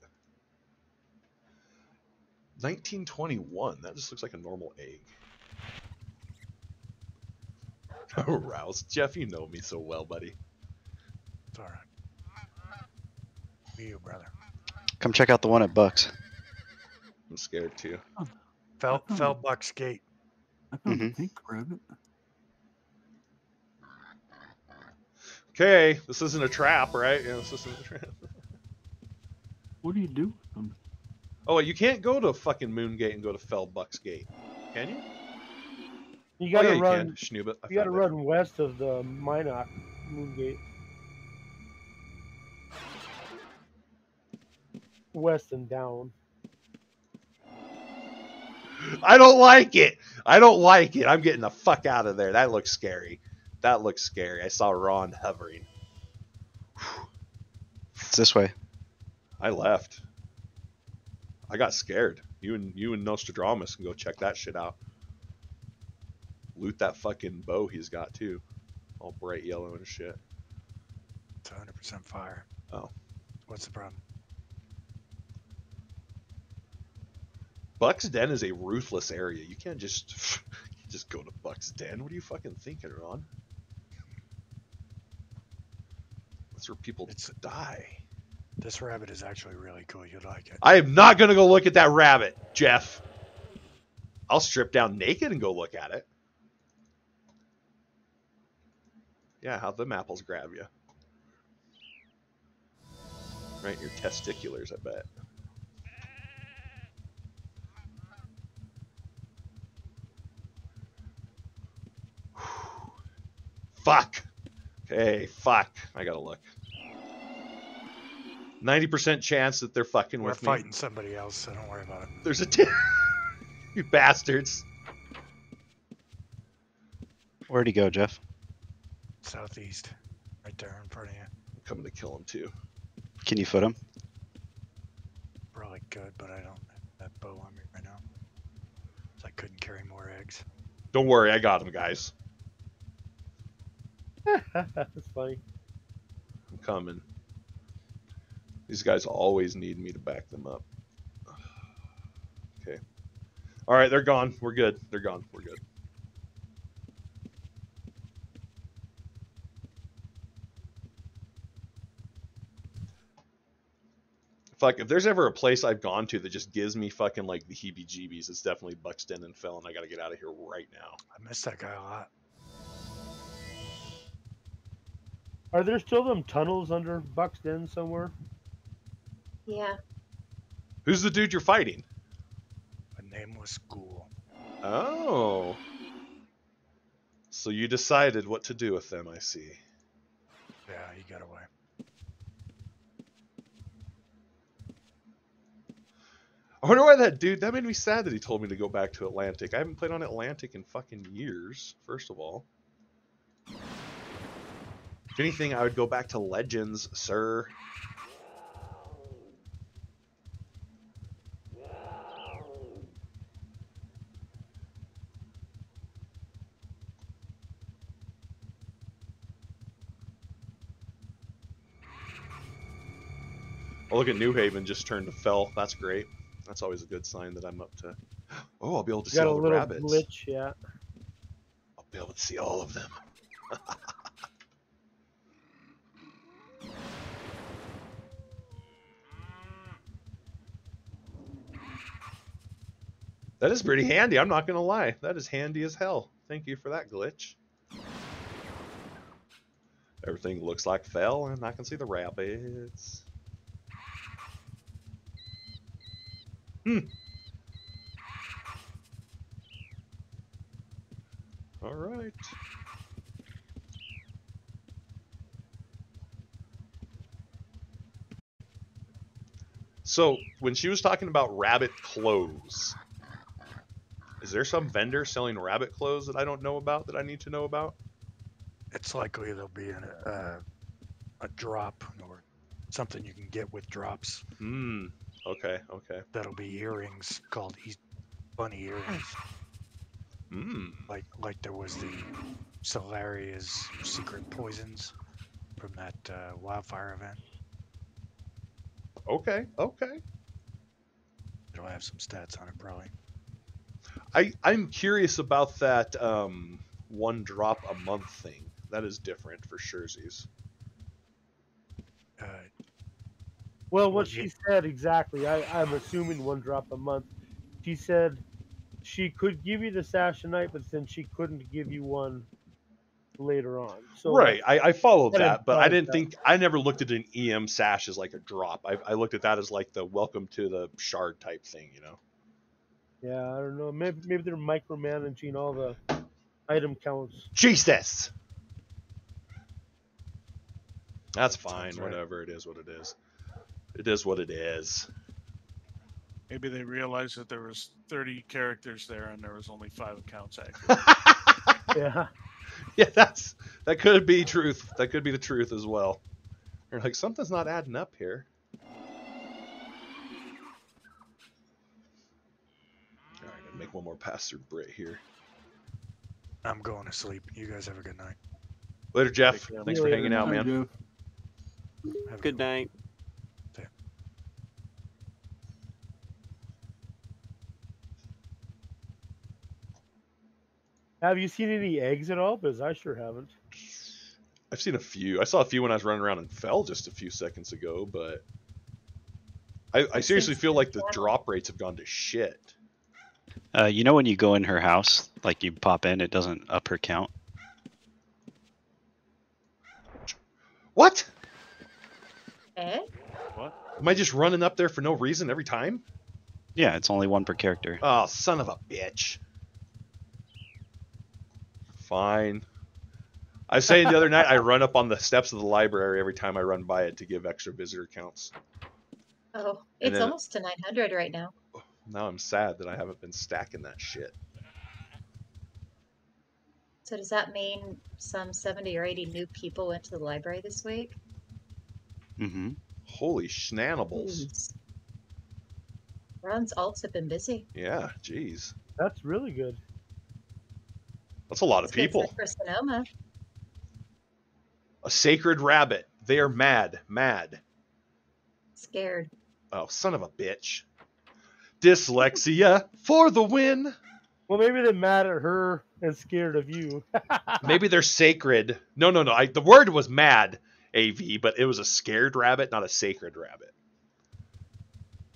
1921. That just looks like a normal egg. <laughs> Aroused. Jeff, you know me so well, buddy. It's all right. Be you, brother. Come check out the one at Buck's. I'm scared too. Fell, Oh. fell Buck's Gate. I found a Mhm. pink rabbit. Okay, this isn't a trap, right? Yeah, this isn't a trap. What do you do with them? Oh, you can't go to fucking Moongate and go to Fell Bucks Gate, can you? You oh, gotta yeah, you run. can. Schnoobit. You gotta found it. run west of the Minoc Moongate. West and down. I don't like it. I don't like it. I'm getting the fuck out of there. That looks scary. That looks scary. I saw Ron hovering. It's this way. I left. I got scared. You and you and Nostradamus can go check that shit out. Loot that fucking bow he's got too. All bright yellow and shit. It's 100% fire. Oh. What's the problem? Buck's Den is a ruthless area. You can't just <laughs> just go to Buck's Den. What are you fucking thinking, Ron? That's where people It's- die. This rabbit is actually really cool. You'd like it. I am not gonna go look at that rabbit, Jeff. I'll strip down naked and go look at it. Yeah, how them apples grab you. Right, your testiculars, I bet. Fuck. Okay, fuck. I gotta look. 90% chance that they're fucking We're with me. fighting somebody else, so don't worry about it. There's a t- <laughs> you bastards. Where'd he go, Jeff? Southeast. Right there in front of you. I'm coming to kill him too. Can you foot him? Probably good, but I don't have that bow on me right now. So I couldn't carry more eggs. Don't worry, I got him, guys. <laughs> That's funny. I'm coming. These guys always need me to back them up. <sighs> Okay. All right, they're gone. We're good. They're gone. We're good. Fuck, if there's ever a place I've gone to that just gives me fucking like the heebie-jeebies, it's definitely Buxton and Fell, and I gotta get out of here right now. I miss that guy a lot. Are there still them tunnels under Buck's Den somewhere? Yeah. Who's the dude you're fighting? A nameless ghoul. Oh. So you decided what to do with them, I see. Yeah, he got away. I wonder why that dude. That made me sad that he told me to go back to Atlantic. I haven't played on Atlantic in fucking years. First of all, if anything, I would go back to Legends, sir. Oh, look at New Haven just turned to fell. That's great. That's always a good sign that I'm up to. <gasps> Oh, I'll be able to see Got a all the little rabbits. glitch, yeah. I'll be able to see all of them. <laughs> that is pretty handy. I'm not gonna lie. That is handy as hell. Thank you for that glitch. Everything looks like fell, and I can see the rabbits. Hmm. All right. So, when she was talking about rabbit clothes, is there some vendor selling rabbit clothes that I don't know about that I need to know about? It's likely there'll be an, uh, a drop or something you can get with drops. Hmm. Okay. Okay. That'll be earrings called e- bunny earrings. Hmm. Like like there was the Solaria's secret poisons from that uh, wildfire event. Okay. Okay. It'll have some stats on it probably. I I'm curious about that um one drop a month thing. That is different for Sherzies. Uh, Well, what she said exactly, I, I'm assuming one drop a month. She said she could give you the sash tonight, but then she couldn't give you one later on. So right, I, I followed that that, but I didn't that. think I never looked at an EM sash as like a drop. I, I looked at that as like the welcome to the shard type thing, you know. Yeah, I don't know. Maybe maybe they're micromanaging all the item counts. Jesus. That's fine. Sounds right. Whatever it is, what it is. It is what it is. Maybe they realized that there was 30 characters there and there was only five accounts active. <laughs> Yeah. yeah, that's that could be truth. That could be the truth as well. You're like something's not adding up here. All right, gotta make one more pass through Brit here. I'm going to sleep. You guys have a good night. Later, Jeff. Take care. Thanks for hanging out, man. Jeff. Have a Good one. night. Have you seen any eggs at all? Because I sure haven't. I've seen a few. I saw a few when I was running around and fell just a few seconds ago, but I, I seriously feel like the drop rates have gone to shit. Uh, you know when you go in her house, like you pop in, it doesn't up her count. What? Eh? what? Am I just running up there for no reason every time? Yeah, it's only one per character. Oh, son of a bitch. Fine. I was saying the other night I <laughs> run up on the steps of the library every time I run by it to give extra visitor counts. Oh, it's then- almost to 900 right now. Now I'm sad that I haven't been stacking that shit. So does that mean some 70 or 80 new people went to the library this week? Mm-hmm. Holy shenanigans. Jeez. Ron's alts have been busy. Yeah, jeez. That's really good. That's a lot of It's good people. For Sonoma. A sacred rabbit. They are mad. Mad. Scared. Oh, son of a bitch. Dyslexia for the win. Well, maybe they're mad at her and scared of you. <laughs> Maybe they're sacred. No, no, no. I, the word was mad, AV, but it was a scared rabbit, not a sacred rabbit.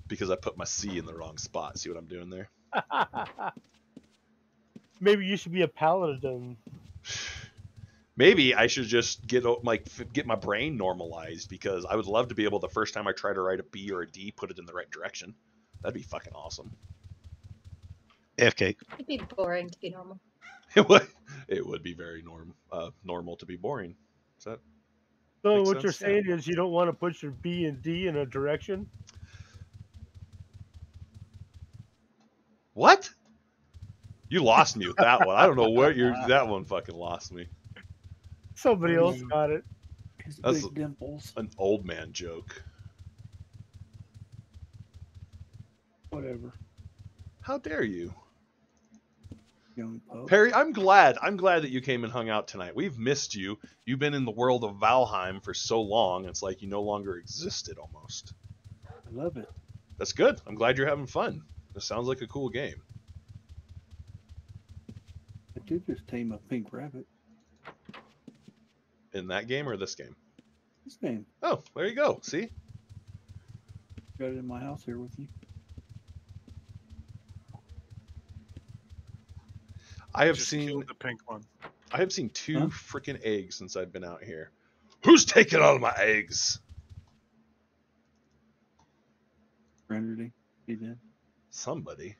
Because I put my C in the wrong spot. See what I'm doing there? <laughs> maybe you should be a paladin. <sighs> Maybe I should just get like get my brain normalized because I would love to be able the first time I try to write a B or a D, put it in the right direction. That'd be fucking awesome. AFK. It'd be boring to be normal. <laughs> It would. It would be very norm uh, normal to be boring. Is that So Makes what you're sense, yeah. saying is you don't want to put your B and D in a direction. what? You lost me with that one. I don't know where you're. <laughs> that one fucking lost me. Somebody else Mm. got it. His That's- big dimples. An old man joke. Whatever. How dare you? Young pup. Perry, I'm glad. I'm glad that you came and hung out tonight. We've missed you. You've been in the world of Valheim for so long. It's like you no longer existed almost. I love it. That's good. I'm glad you're having fun. This sounds like a cool game. I did just tame a pink rabbit. In that game or this game? This game. Oh, there you go. See? Got it in my house here with you. I have Just seen the pink one. I have seen two Huh? freaking eggs since I've been out here. Who's taking all my eggs? Rendered He did. Somebody.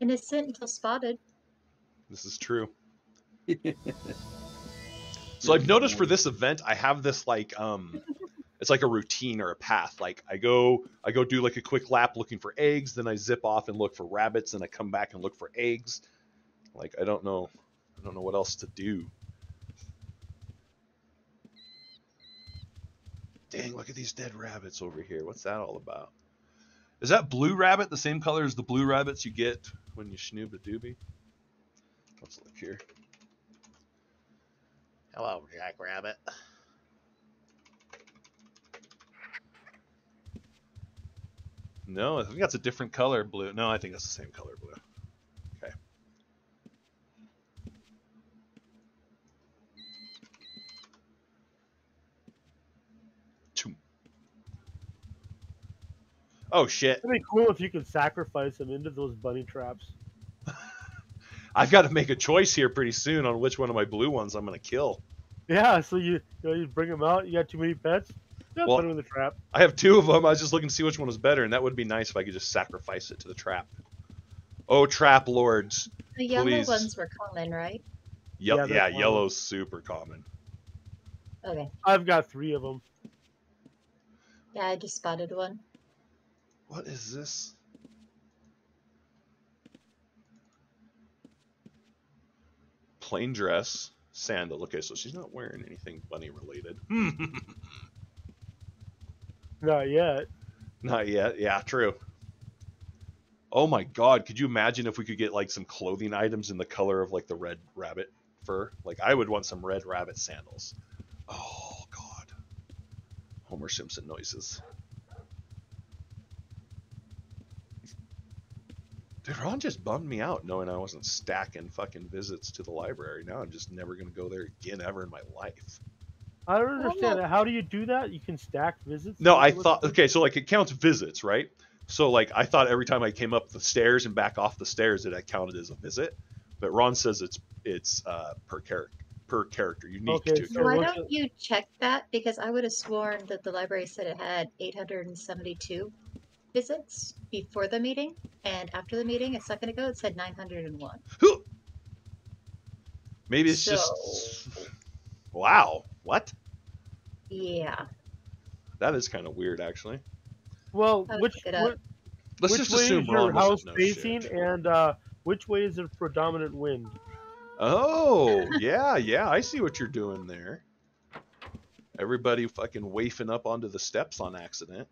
Innocent until spotted. This is true. <laughs> So I've noticed for this event, I have this like um, it's like a routine or a path. Like I go, I go do like a quick lap looking for eggs, then I zip off and look for rabbits, and I come back and look for eggs. Like I don't know, I don't know what else to do. Dang! Look at these dead rabbits over here. What's that all about? Is that blue rabbit the same color as the blue rabbits you get when you snoob a doobie? Let's look here. Hello, Jackrabbit. No, I think that's a different color blue. No, I think that's the same color blue. Oh shit. It'd be cool if you could sacrifice them into those bunny traps. <laughs> I've got to make a choice here pretty soon on which one of my blue ones I'm going to kill. Yeah, so you you, know, you bring them out. You got too many pets. Yeah, Well- put them in the trap. I have two of them. I was just looking to see which one was better, and that would be nice if I could just sacrifice it to the trap. Oh, trap lords. The yellow Please. ones were common, right? Ye- Yeah, yeah, that's one. yellow's super common. Okay. I've got three of them. Yeah, I just spotted one. What is this? Plain dress, sandal. Okay, so she's not wearing anything bunny related. <laughs> Not yet. Not yet. Yeah, true. Oh my god, could you imagine if we could get like some clothing items in the color of like the red rabbit fur? Like I would want some red rabbit sandals. Oh god. Homer Simpson noises. Ron just bummed me out knowing I wasn't stacking fucking visits to the library. Now I'm just never gonna go there again ever in my life. I don't understand. How do you do that? You can stack visits. No, I thought okay, so like it counts visits, right? So like I thought every time I came up the stairs and back off the stairs that I counted as a visit, but Ron says it's it's uh, per character per character, unique Okay, to. so. Why don't you check that? Because I would have sworn that the library said it had 872 visits before the meeting, and after the meeting, a second ago, it said 901. Maybe it's just wow. What? Yeah. That is kind of weird, actually. Well, which look it up. what, Let's which just way assume is your house know facing, shit. and uh, which way is the predominant wind? Oh, yeah, yeah, I see what you're doing there. Everybody fucking wafing up onto the steps on accident.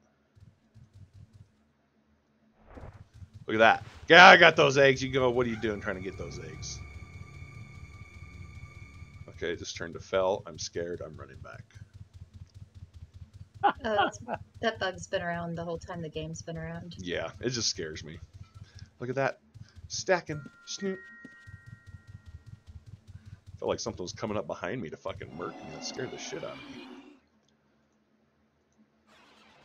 Look at that. Yeah, I got those eggs. You go, what are you doing trying to get those eggs? Okay, just turned to fell. I'm scared. I'm running back. <laughs> Uh, That's, that bug's been around the whole time the game's been around. Yeah, it just scares me. Look at that. Stacking. Snoop. Felt like something was coming up behind me to fucking murk me. That scared the shit out of me.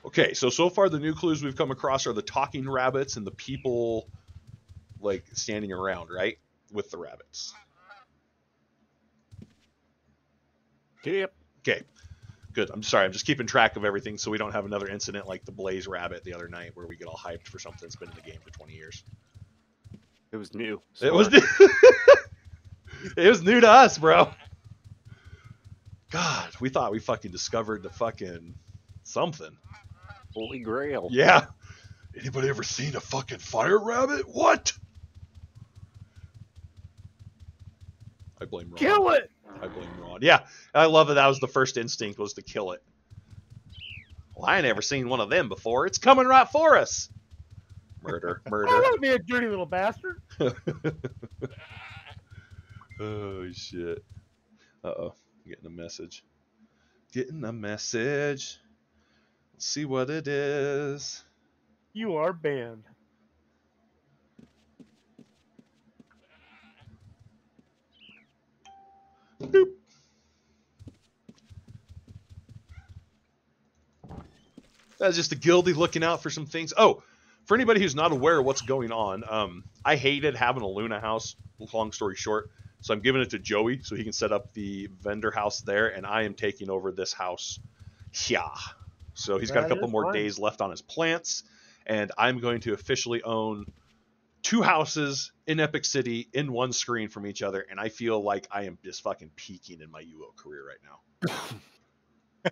Okay, so so far the new clues we've come across are the talking rabbits and the people like standing around, right? With the rabbits. Yep. Okay. Good. I'm sorry. I'm just keeping track of everything so we don't have another incident like the Blaze Rabbit the other night where we get all hyped for something that's been in the game for 20 years. It was new. It was new. <laughs> it was new to us, bro. God, we thought we fucking discovered the fucking something. Holy Grail. Yeah. Anybody ever seen a fucking fire rabbit? What? I blame Ron. Kill it! I blame Ron. Yeah, I love that. That was the first instinct was to kill it. Well, I ain't ever seen one of them before. It's coming right for us. Murder, <laughs> murder. I murder. want to be a dirty little bastard. <laughs> oh shit. Uh oh, getting a message. Getting a message. See what it is. You are banned. Boop. That's just the guilty looking out for some things. Oh, for anybody who's not aware of what's going on, um, I hated having a Luna house. Long story short, so I'm giving it to Joey so he can set up the vendor house there, and I am taking over this house. Yeah. So he's got a couple more days left on his plants, and I'm going to officially own two houses in Epic City in one screen from each other, and I feel like I am just fucking peaking in my UO career right now. <laughs>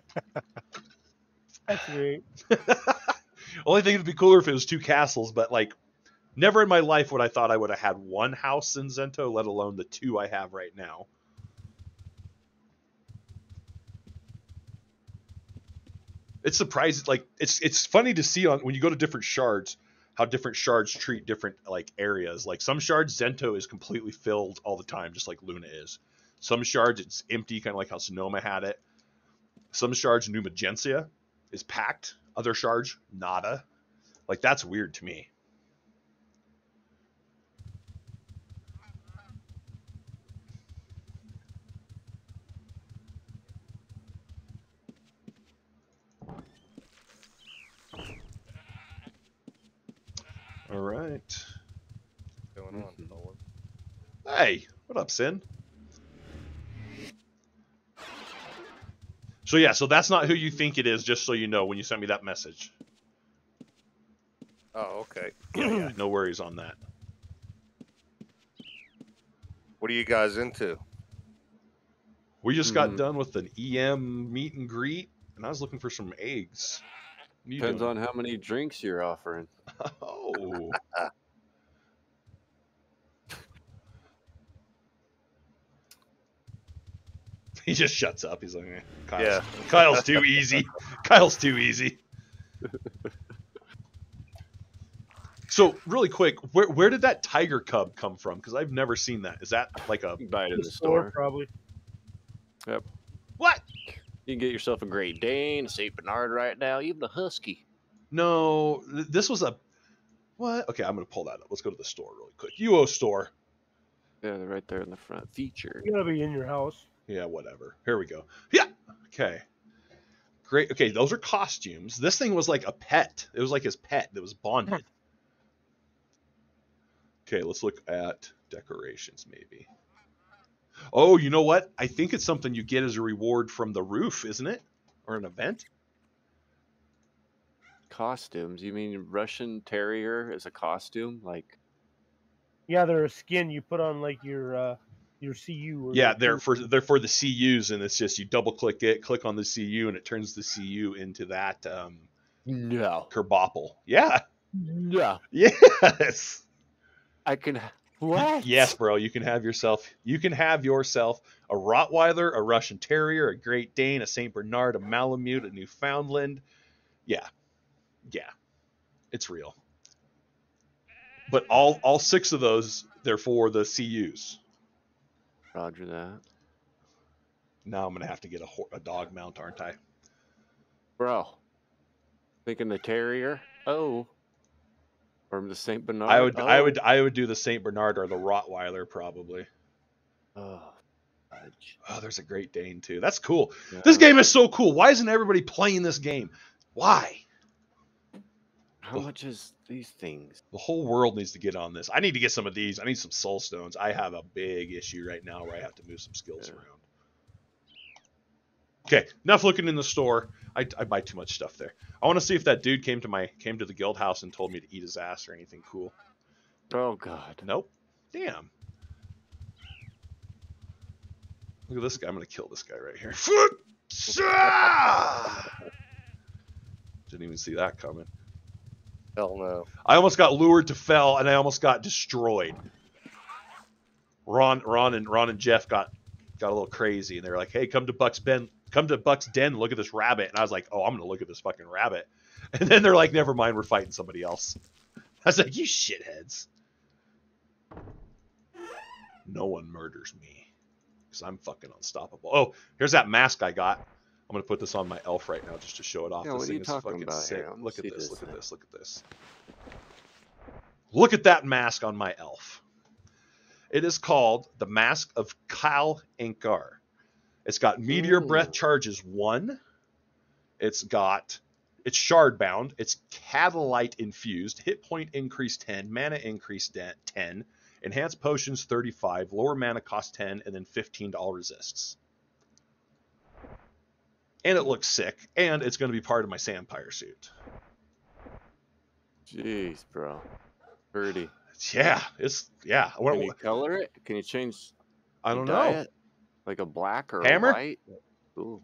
That's great. <laughs> Only thing would be cooler if it was two castles, but like never in my life would I thought I would have had one house in Zento, let alone the two I have right now. It's surprising like it's it's funny to see on when you go to different shards how different shards treat different like areas. Like some shards Zento is completely filled all the time just like Luna is. Some shards it's empty kind of like how Sonoma had it. Some shards New Magincia is packed. Other shards, nada. Like that's weird to me. All right. going on, Nolan? Hey, what up, Sin? So yeah, so that's not who you think it is. Just so you know, when you sent me that message. Oh, okay. <clears throat> Yeah, yeah, no worries on that. What are you guys into? We just got Mhm. done with an EM meet and greet, and I was looking for some eggs. What are you Depends doing? on how many drinks you're offering. <laughs> Oh. <laughs> <laughs> he just shuts up. He's like, eh, Kyle's, Yeah. <laughs> Kyle's too easy. <laughs> Kyle's too easy. So, really quick, where where did that tiger cub come from? Because I've never seen that. Is that like a You buy it in The the store, store. probably. what? You can get yourself a Great Dane, a Saint Bernard right now, even a Husky. No, th- this was a what? Okay, I'm gonna pull that up. Let's go to the store really quick. UO store. Yeah, they're right there in the front. Feature. You gotta be in your house. Yeah, whatever. Here we go. Yeah. Okay. Great. Okay, those are costumes. This thing was like a pet. It was like his pet that was bonded. Okay, let's look at decorations maybe. Oh, you know what? I think it's something you get as a reward from the roof, isn't it? Or an event? Costumes. You mean Russian Terrier is a costume? Like, Yeah, they're a skin you put on like your uh your CU. Or Yeah, they're for they're for the CUs, and it's just you double click it, click on the CU, and it turns the CU into that um, no. Kerbopple. Yeah. No. <laughs> Yes. I can. What? Yes, bro. You can have yourself. You can have yourself a Rottweiler, a Russian Terrier, a Great Dane, a Saint Bernard, a Malamute, a Newfoundland. Yeah, yeah, it's real. But all all six of those, they're for the CUs. Roger that. Now I'm gonna have to get a, ho- a dog mount, aren't I? Bro. Thinking the terrier? Oh. Or the Saint Bernard? I would, I Oh. would, I would do the Saint Bernard or the Rottweiler probably. Oh. Oh, there's a Great Dane too. That's cool. This game is so cool. Why isn't everybody playing this game? Why? How much is these things? The whole world needs to get on this. I need to get some of these. I need some soul stones. I have a big issue right now where I have to move some skills Yeah. around. Okay, enough looking in the store. I, I buy too much stuff there. I want to see if that dude came to my came to the guild house and told me to eat his ass or anything cool. Oh God. Nope. Damn. Look at this guy. I'm gonna kill this guy right here. <laughs> <laughs> Didn't even see that coming. Hell no. I almost got lured to Fel, and I almost got destroyed. Ron, Ron, and Ron and Jeff got got a little crazy, and they were like, "Hey, come to Buck's Ben, come to Buck's Den, look at this rabbit." And I was like, "Oh, I'm gonna look at this fucking rabbit." <laughs> And then they're like, "Never mind, we're fighting somebody else." I was like, "You shitheads." No one murders me, because I'm fucking unstoppable. Oh, here's that mask I got. I'm gonna put this on my elf right now just to show it off. Yeah, this what are you is talking fucking about sick. here? Look at this. this Look at this. Look at this. Look at that mask on my elf. It is called the Mask of Khal Ankur. It's got Meteor Breath charges one. It's got it's shard bound. It's Catalyte infused. Hit point increase 10. Mana increase 10. Enhanced potions 35. Lower mana cost 10. And then 15 to all resists. And it looks sick. And it's going to be part of my Sampire suit. Jeez, bro. Pretty. Yeah, it's yeah. What- Can you color it? Can you change? I don't know. it? Like a black or Hammer? a white? Ooh.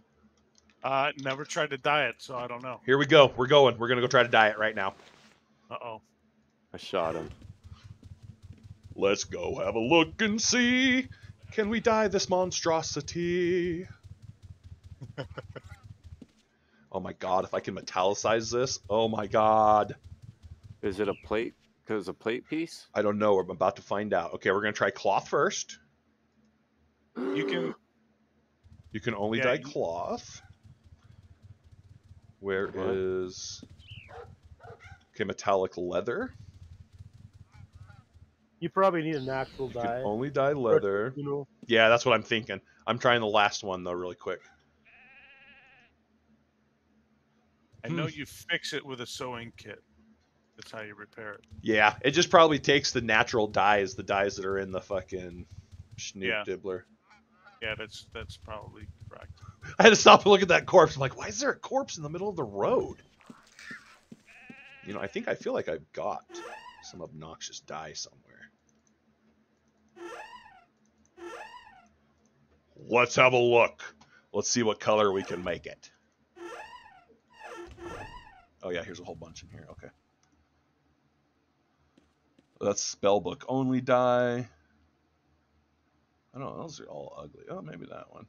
Uh, never tried to diet, so I don't know. Here we go. We're going. We're gonna go try to dye it right now. Uh oh. I shot him. Let's go have a look and see. Can we dye this monstrosity? <laughs> oh my god, if I can metallicize this. Oh my god. Is it a plate? Because a plate piece? I don't know. I'm about to find out. Okay, we're gonna try cloth first. You can. <gasps> You can only Yeah, dye you- cloth. Where What? is okay metallic leather? You probably need a natural You can dye. only dye leather. You know, Yeah, that's what I'm thinking. I'm trying the last one though, really quick. I know Hmm. you fix it with a sewing kit. That's how you repair it. Yeah, it just probably takes the natural dyes, the dyes that are in the fucking Schnoop Yeah. Dibbler. Yeah, that's that's probably correct. <laughs> I had to stop and look at that corpse. I'm like, why is there a corpse in the middle of the road? You know, I think I feel like I've got some obnoxious dye somewhere. Let's have a look. Let's see what color we can make it. Oh yeah, here's a whole bunch in here. Okay. That's spellbook only dye. I don't know, those are all ugly. Oh, maybe that one.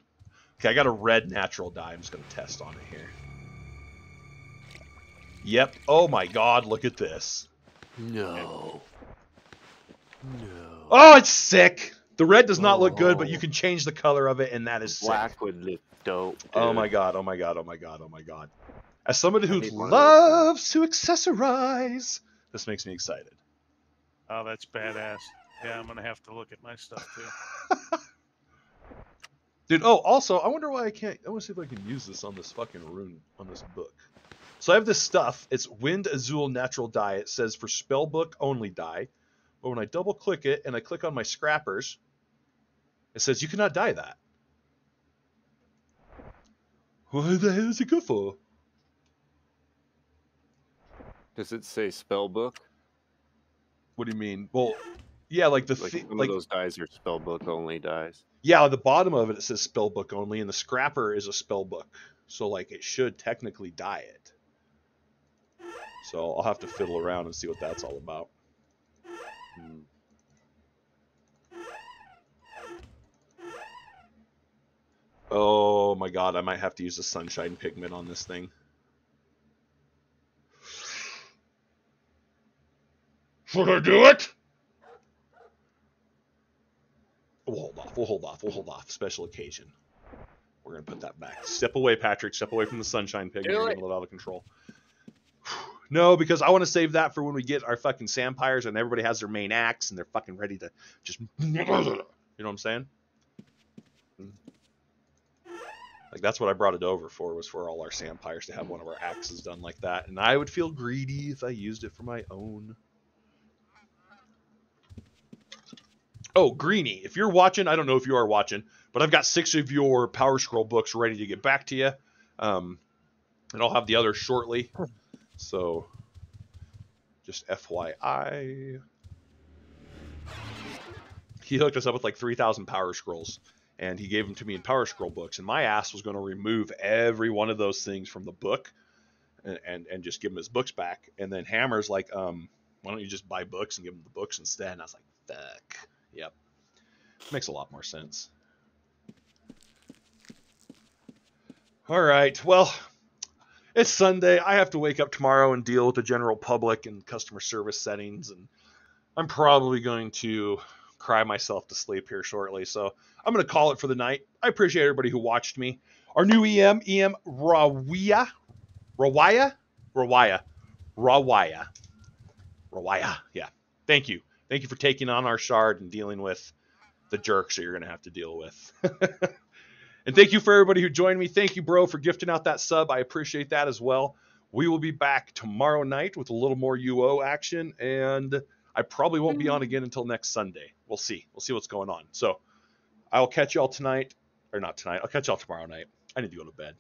Okay, I got a red natural dye. I'm just going to test on it here. Yep. Oh my god, look at this. No. No. Oh, it's sick. The red does not look good, but you oh. can change the color of it, and that is sick. Black would look dope. Oh my god, oh my god, oh my god, oh my god. As somebody who need one of those. loves to accessorize, this makes me excited. Oh, that's badass. Yeah, I'm gonna have to look at my stuff too. <laughs> Dude, oh, also, I wonder why I can't. I want to see if I can use this on this fucking rune, on this book. So I have this stuff. It's Wind Azul Natural Dye. It says for spellbook only dye. But when I double click it and I click on my scrappers, it says you cannot dye that. What the hell is it good for? Does it say spell book? What do you mean? Well, yeah, like the Like some like of those dyes are spell book only dyes. yeah, the bottom of it it says spell book only, and the scrapper is a spell book, So like it should technically dye it. So I'll have to fiddle around and see what that's all about. Hmm. Oh my god, I might have to use the sunshine pigment on this thing. Should I do it? We'll hold off. We'll hold off. We'll hold off. Special occasion. We're gonna put that back. Step away, Patrick. Step away from the sunshine pig. Do You're it. getting a little out of control. <sighs> No, because I want to save that for when we get our fucking sampires and everybody has their main axe and they're fucking ready to just. You know what I'm saying? Like that's what I brought it over for was for all our sampires to have one of our axes done like that, and I would feel greedy if I used it for my own. Oh, Greeny, if you're watching, I don't know if you are watching, but I've got six of your Power Scroll books ready to get back to you, um, and I'll have the other shortly. So, just FYI, he hooked us up with like 3,000 Power Scrolls, and he gave them to me in Power Scroll books, and my ass was going to remove every one of those things from the book, and, and and just give him his books back. And then Hammer's like, um, why don't you just buy books and give him the books instead? And I was like, fuck. Yep. Makes a lot more sense. All right. Well, it's Sunday. I have to wake up tomorrow and deal with the general public and customer service settings, and I'm probably going to cry myself to sleep here shortly. So I'm going to call it for the night. I appreciate everybody who watched me. Our new EM, EM Rawia, Rawaya, Rawaya, Rawaya, Rawaya. Yeah. Thank you. Thank you for taking on our shard and dealing with the jerks that you're going to have to deal with. <laughs> and thank you for everybody who joined me. Thank you, bro, for gifting out that sub. I appreciate that as well. We will be back tomorrow night with a little more UO action, and I probably won't be mm-hmm. on again until next Sunday. We'll see. We'll see what's going on. So I'll catch y'all tonight, or not tonight. I'll catch y'all tomorrow night. I need to go to bed.